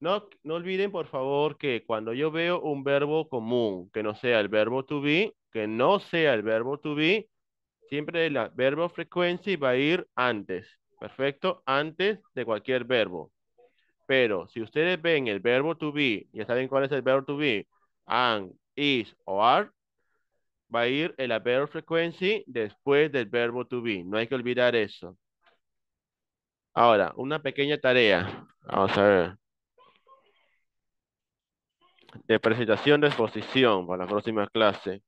No, no olviden, por favor, que cuando yo veo un verbo común, que no sea el verbo to be, que no sea el verbo to be, siempre el verbo frequency va a ir antes. Perfecto, antes de cualquier verbo. Pero si ustedes ven el verbo to be, ya saben cuál es el verbo to be, and, is o are, va a ir el verbo frequency después del verbo to be. No hay que olvidar eso. Ahora, una pequeña tarea. Vamos a ver. De presentación de exposición para la próxima clase.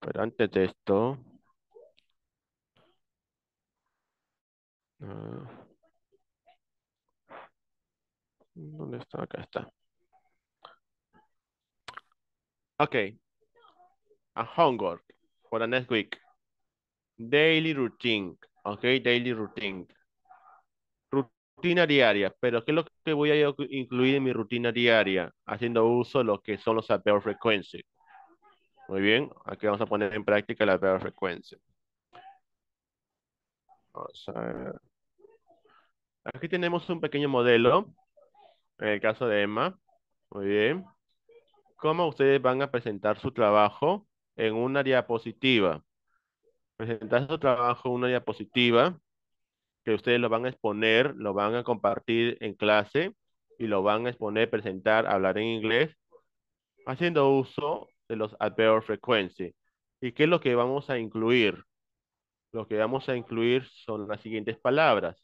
Pero antes de esto. ah, ¿Dónde está? Acá está. Okay. A homework for the next week. Daily routine. Okay, daily routine. Rutina diaria. Pero ¿qué es lo que voy a incluir en mi rutina diaria? Haciendo uso de lo que son los adverb frequency. Muy bien. Aquí vamos a poner en práctica el adverb frequency. Vamos a ver. Aquí tenemos un pequeño modelo. En el caso de Emma. Muy bien. ¿Cómo ustedes van a presentar su trabajo en una diapositiva? Presentar su trabajo en una diapositiva que ustedes lo van a exponer, lo van a compartir en clase y lo van a exponer, presentar, hablar en inglés, haciendo uso de los adverb frequency. ¿Y qué es lo que vamos a incluir? Lo que vamos a incluir son las siguientes palabras.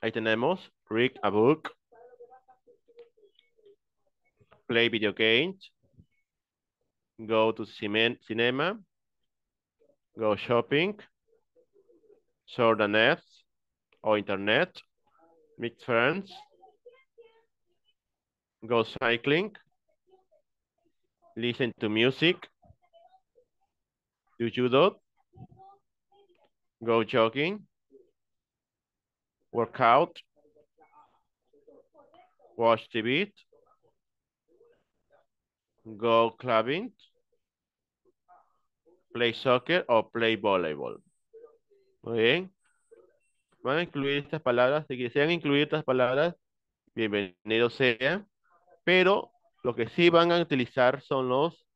Ahí tenemos read a book, play video games, go to cinema, go shopping, surf the net or internet, meet friends, go cycling, listen to music, do judo, go jogging, work out, watch TV, go clubbing, play soccer o play volleyball. Muy bien. Van a incluir estas palabras. Si quisieran incluir estas palabras, bienvenido sea. Pero lo que sí van a utilizar son los...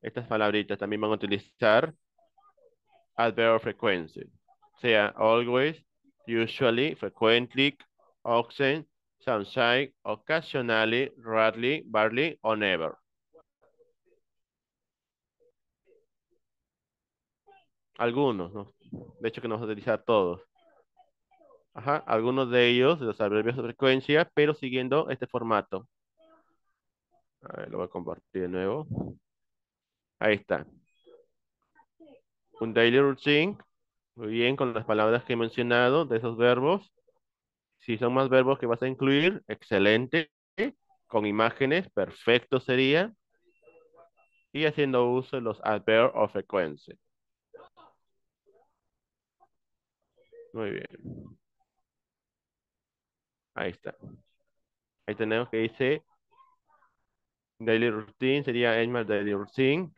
Estas palabritas también van a utilizar adverb frequency. Sea always, usually, frequently, often, sometimes, occasionally, rarely, barely, or never. Algunos, ¿no? De hecho que no vamos a utilizar todos. Ajá, algunos de ellos, los adverbios de frecuencia, pero siguiendo este formato. A ver, lo voy a compartir de nuevo. Ahí está. Un daily routine. Muy bien, con las palabras que he mencionado de esos verbos. Si son más verbos que vas a incluir, excelente. Con imágenes, perfecto sería. Y haciendo uso de los adverbs of frequency. Muy bien. Ahí está. Ahí tenemos que dice daily routine, sería Emma daily routine.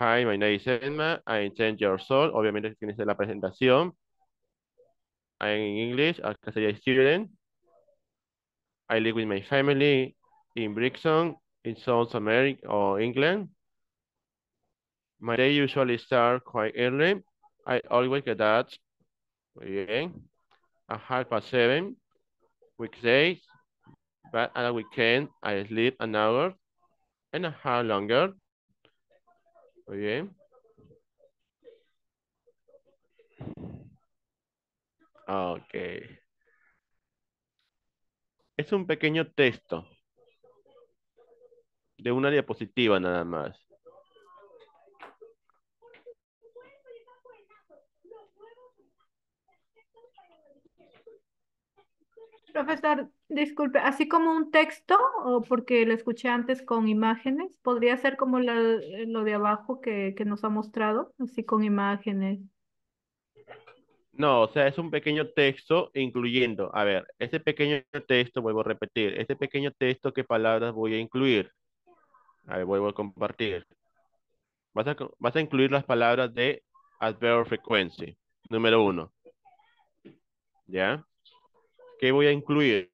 Hi, my name is Emma. I 10 years old. Obviamente tienes la presentación. I'm in English. Acá sería student. I live with my family in Brixton, in South America or England. My day usually start quite early. I always get that Muy bien. A half past seven. Weekdays. But at a weekend, I sleep an hour and a half longer. Muy bien. Ok. Es un pequeño texto de una diapositiva nada más. Profesor, disculpe, así como un texto, o porque lo escuché antes con imágenes, podría ser como lo de abajo que, nos ha mostrado, así con imágenes. No, o sea, es un pequeño texto incluyendo, a ver, este pequeño texto, vuelvo a repetir, este pequeño texto, ¿qué palabras voy a incluir? A ver, vuelvo a compartir. Vas a, vas a incluir las palabras de adverb frequency, número uno. ¿Ya? ¿Qué voy a incluir?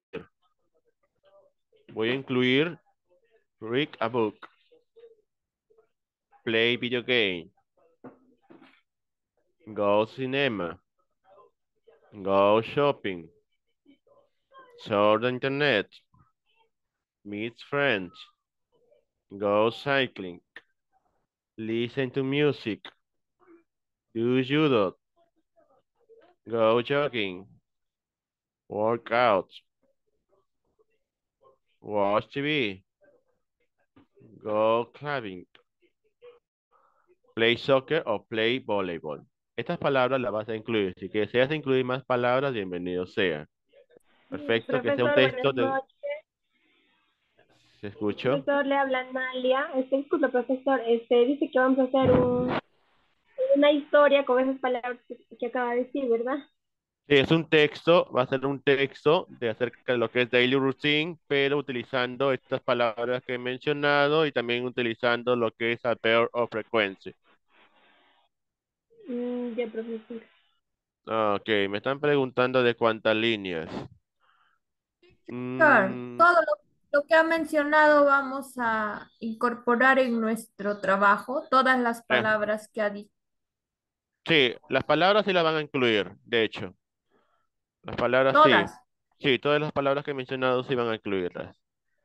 Voy a incluir read a book, play video game, go cinema, go shopping, surf the internet, meet friends, go cycling, listen to music, do judo, go jogging, Workout. Watch TV. Go clubbing. Play soccer o play volleyball. Estas palabras las vas a incluir. Si deseas incluir más palabras, bienvenido sea. Perfecto, que sea un texto de... Se escucho. Profesor, le habla Nalia. Este, disculpe, profesor. Este, dice que vamos a hacer un, una historia con esas palabras que, que acaba de decir, ¿verdad? Es un texto, va a ser un texto de acerca de lo que es daily routine, pero utilizando estas palabras que he mencionado y también utilizando lo que es a pair of frequency. Mm, ya, profesor. Ok, me están preguntando de cuántas líneas. Mm, todo lo, lo que ha mencionado vamos a incorporar en nuestro trabajo, todas las palabras que ha dicho. sí, las palabras sí las van a incluir, de hecho. Las palabras sí. Todas. Sí, todas las palabras que he mencionado sí van a incluirlas,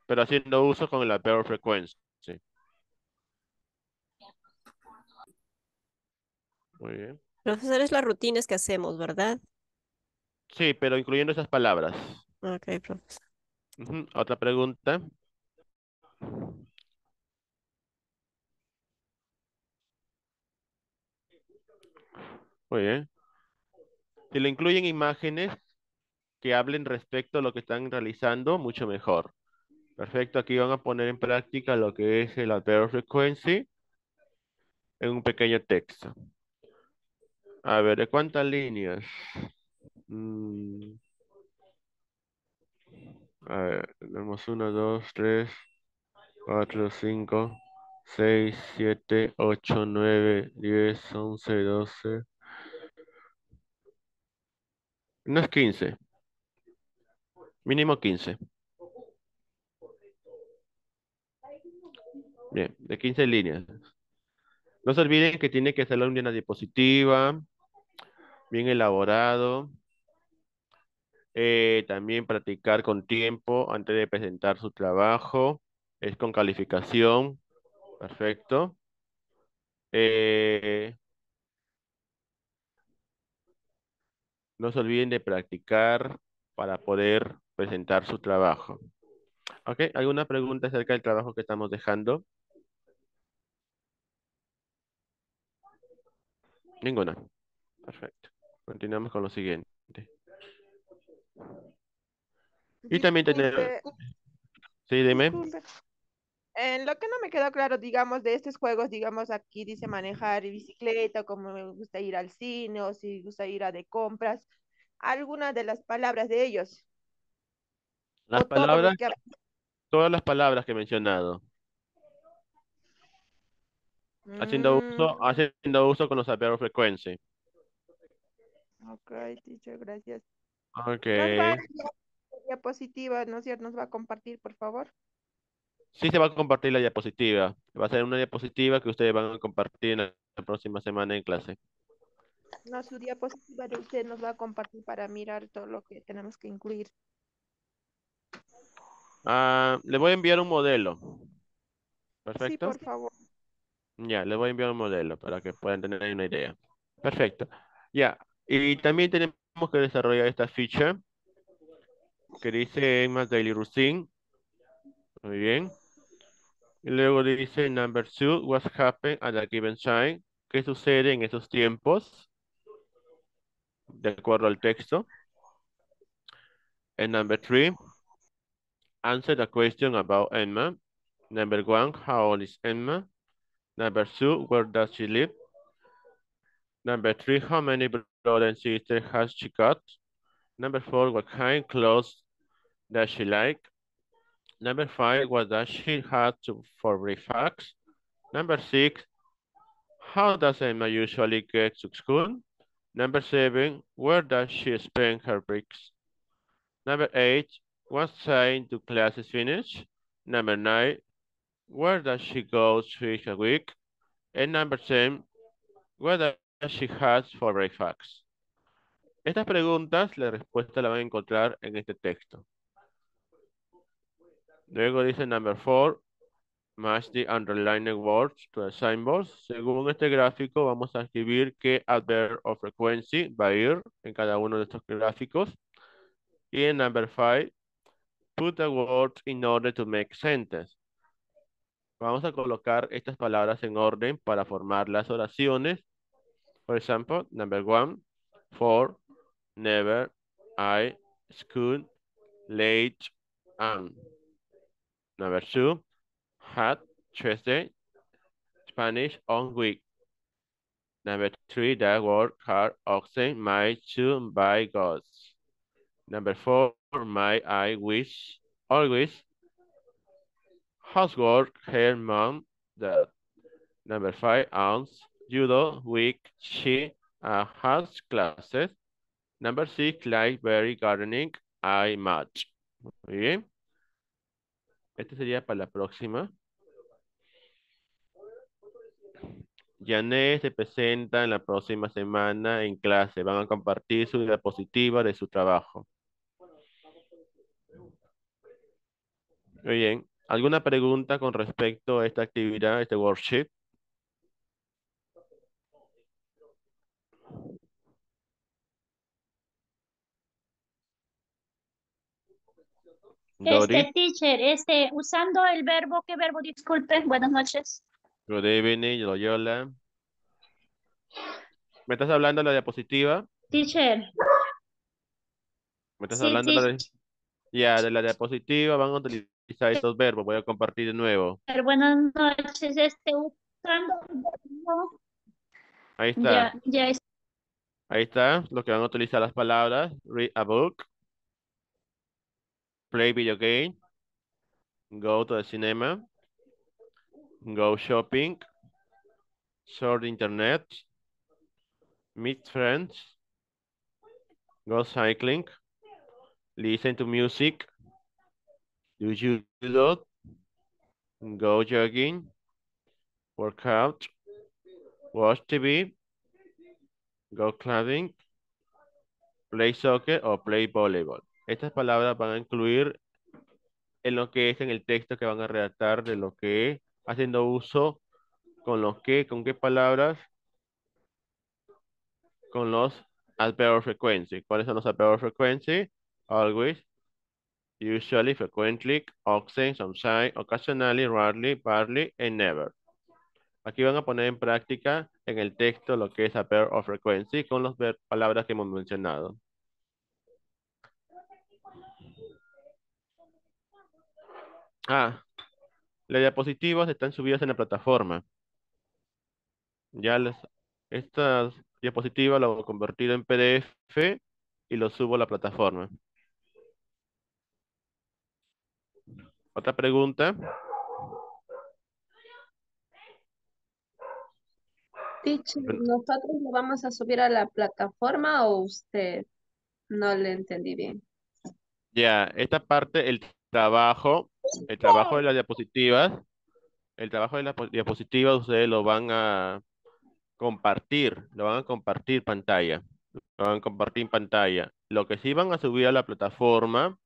pero haciendo uso con la pair of frequency. Sí. Muy bien. Profesor, es las rutinas que hacemos, ¿verdad? Sí, pero incluyendo esas palabras. Ok, profesor. Otra pregunta. Muy bien. Si le incluyen imágenes que hablen respecto a lo que están realizando, mucho mejor. Perfecto, aquí van a poner en práctica lo que es el adverb frequency en un pequeño texto. A ver, ¿de cuántas líneas? Mm. A ver, tenemos 1, 2, 3, 4, 5, 6, 7, 8, 9, 10, 11, 12. Unas 15. Mínimo 15. Bien, de 15 líneas. No se olviden que tiene que en una diapositiva, bien elaborado. Eh, también practicar con tiempo antes de presentar su trabajo. Es con calificación. Perfecto. Eh, no se olviden de practicar para poder presentar su trabajo. ¿Ok? ¿Alguna pregunta acerca del trabajo que estamos dejando? Ninguna. Perfecto. Continuamos con lo siguiente. Y también tenemos... Sí, dime. En lo que no me quedó claro, digamos, de estos juegos, digamos, aquí dice manejar bicicleta, como me gusta ir al cine o si gusta ir a de compras, alguna de las palabras de ellos. Las palabras, que- todas las palabras que he mencionado. Haciendo Mm, uso, haciendo uso con los adverbios frecuencia. ok, teacher, gracias. Ok. Diapositiva, ¿no es cierto? Nos va a compartir, por favor. Sí se va a compartir la diapositiva. Va a ser una diapositiva que ustedes van a compartir en la próxima semana en clase. No, su diapositiva de usted nos va a compartir para mirar todo lo que tenemos que incluir. Ah, le voy a enviar un modelo. Sí, Perfecto. por favor. Ya, le voy a enviar un modelo para que puedan tener ahí una idea. Perfecto. Ya. Y también tenemos que desarrollar esta ficha que dice Emma's Daily Routine. Muy bien. Y luego dice number two, what happened at a given time. ¿Qué sucede en esos tiempos? De acuerdo al texto. And number three, answer the question about Emma. Number one, how old is Emma? Number two, where does she live? Number three, how many brothers and sisters has she got? Number four, what kind of clothes does she like? Number five, what does she have to for breakfast? Number six, how does Emma usually get to school? Number seven, where does she spend her breaks? Number eight, what time do classes finish? Number nine, where does she go twice a week? And number 10, what does she has for breakfast? Estas preguntas, la respuesta la van a encontrar en este texto. Luego dice number 4, match the underlined words to the symbols. Según este gráfico, vamos a escribir qué adverb of frequency va a ir en cada uno de estos gráficos. Y en number 5, put the words in order to make sentence. Vamos a colocar estas palabras en orden para formar las oraciones. For example, number one, for, never, I, school, late, and. Number two, had Tuesday, Spanish on week. Number three, that work hard oxen might to buy goods. Number four, my I wish always housework her mom that. Number five, ounce judo week she uh, has classes. Number six, library gardening I much. Muy bien. Este sería para la próxima. Janet se presenta en la próxima semana en clase. Van a compartir su diapositiva de su trabajo. Muy bien. ¿Alguna pregunta con respecto a esta actividad, este worksheet? Este teacher, este, usando el verbo, ¿qué verbo? Disculpe, buenas noches. good evening, Loyola. ¿Me estás hablando de la diapositiva? Teacher, ¿Me estás Sí, hablando de la, ya, de la diapositiva? Van a utilizar estos verbos. Voy a compartir de nuevo. buenas noches, este, usando el verbo, Ahí está. ya, ya es, Ahí está, lo que van a utilizar las palabras. Read a book. Play video game. Go to the cinema. Go shopping. Surf internet. Meet friends. Go cycling. Listen to music. Do judo. Go jogging. Work out. Watch TV. Go clubbing. Play soccer o play volleyball. Estas palabras van a incluir en lo que es en el texto que van a redactar de lo que haciendo uso con los que, con qué palabras, con los adverb frequency. ¿Cuáles son los adverb frequency? Always, usually, frequently, often, sometimes, occasionally, rarely, barely, and never. Aquí van a poner en práctica en el texto lo que es adverb of frequency con las palabras que hemos mencionado. Ah, las diapositivas están subidas en la plataforma. Ya les, estas diapositivas lo voy a en PDF y lo subo a la plataforma. ¿Otra pregunta? Teacher, ¿nosotros lo vamos a subir a la plataforma o usted? No le entendí bien. Ya, esta parte, el trabajo, el trabajo de las diapositivas, el trabajo de las po- diapositivas ustedes lo van a compartir, lo van a compartir pantalla, lo van a compartir en pantalla. Lo que sí van a subir a la plataforma,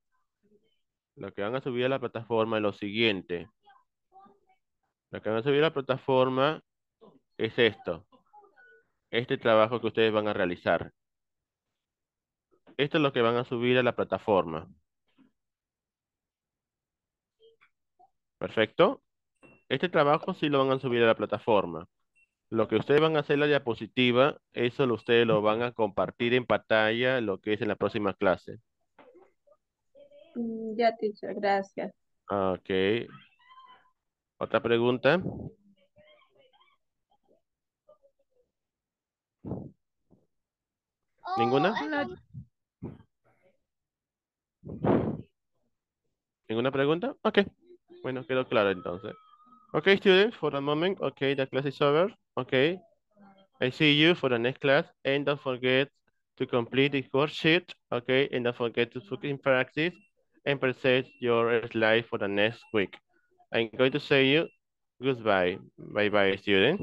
lo que van a subir a la plataforma es lo siguiente. Lo que van a subir a la plataforma es esto, este trabajo que ustedes van a realizar. Esto es lo que van a subir a la plataforma. Perfecto. Este trabajo sí lo van a subir a la plataforma. Lo que ustedes van a hacer la diapositiva, eso lo- ustedes lo van a compartir en pantalla, lo que es en la próxima clase. Mm, Ya, teacher, gracias. Ok. ¿Otra pregunta? ¿Ninguna? ¿Ninguna pregunta? Ok. Bueno, quedó claro entonces. Okay, students, for the moment, okay, the class is over. Okay. I see you for the next class. And don't forget to complete the worksheet. Okay. And don't forget to put in practice and present your slide for the next week. I'm going to say you goodbye. Bye bye, student.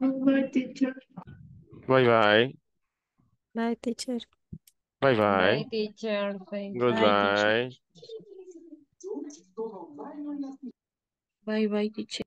Bye, bye, teacher. Bye bye. Bye, teacher. Bye Bye, bye. teacher. Thank you. Goodbye. Bye bye, teacher.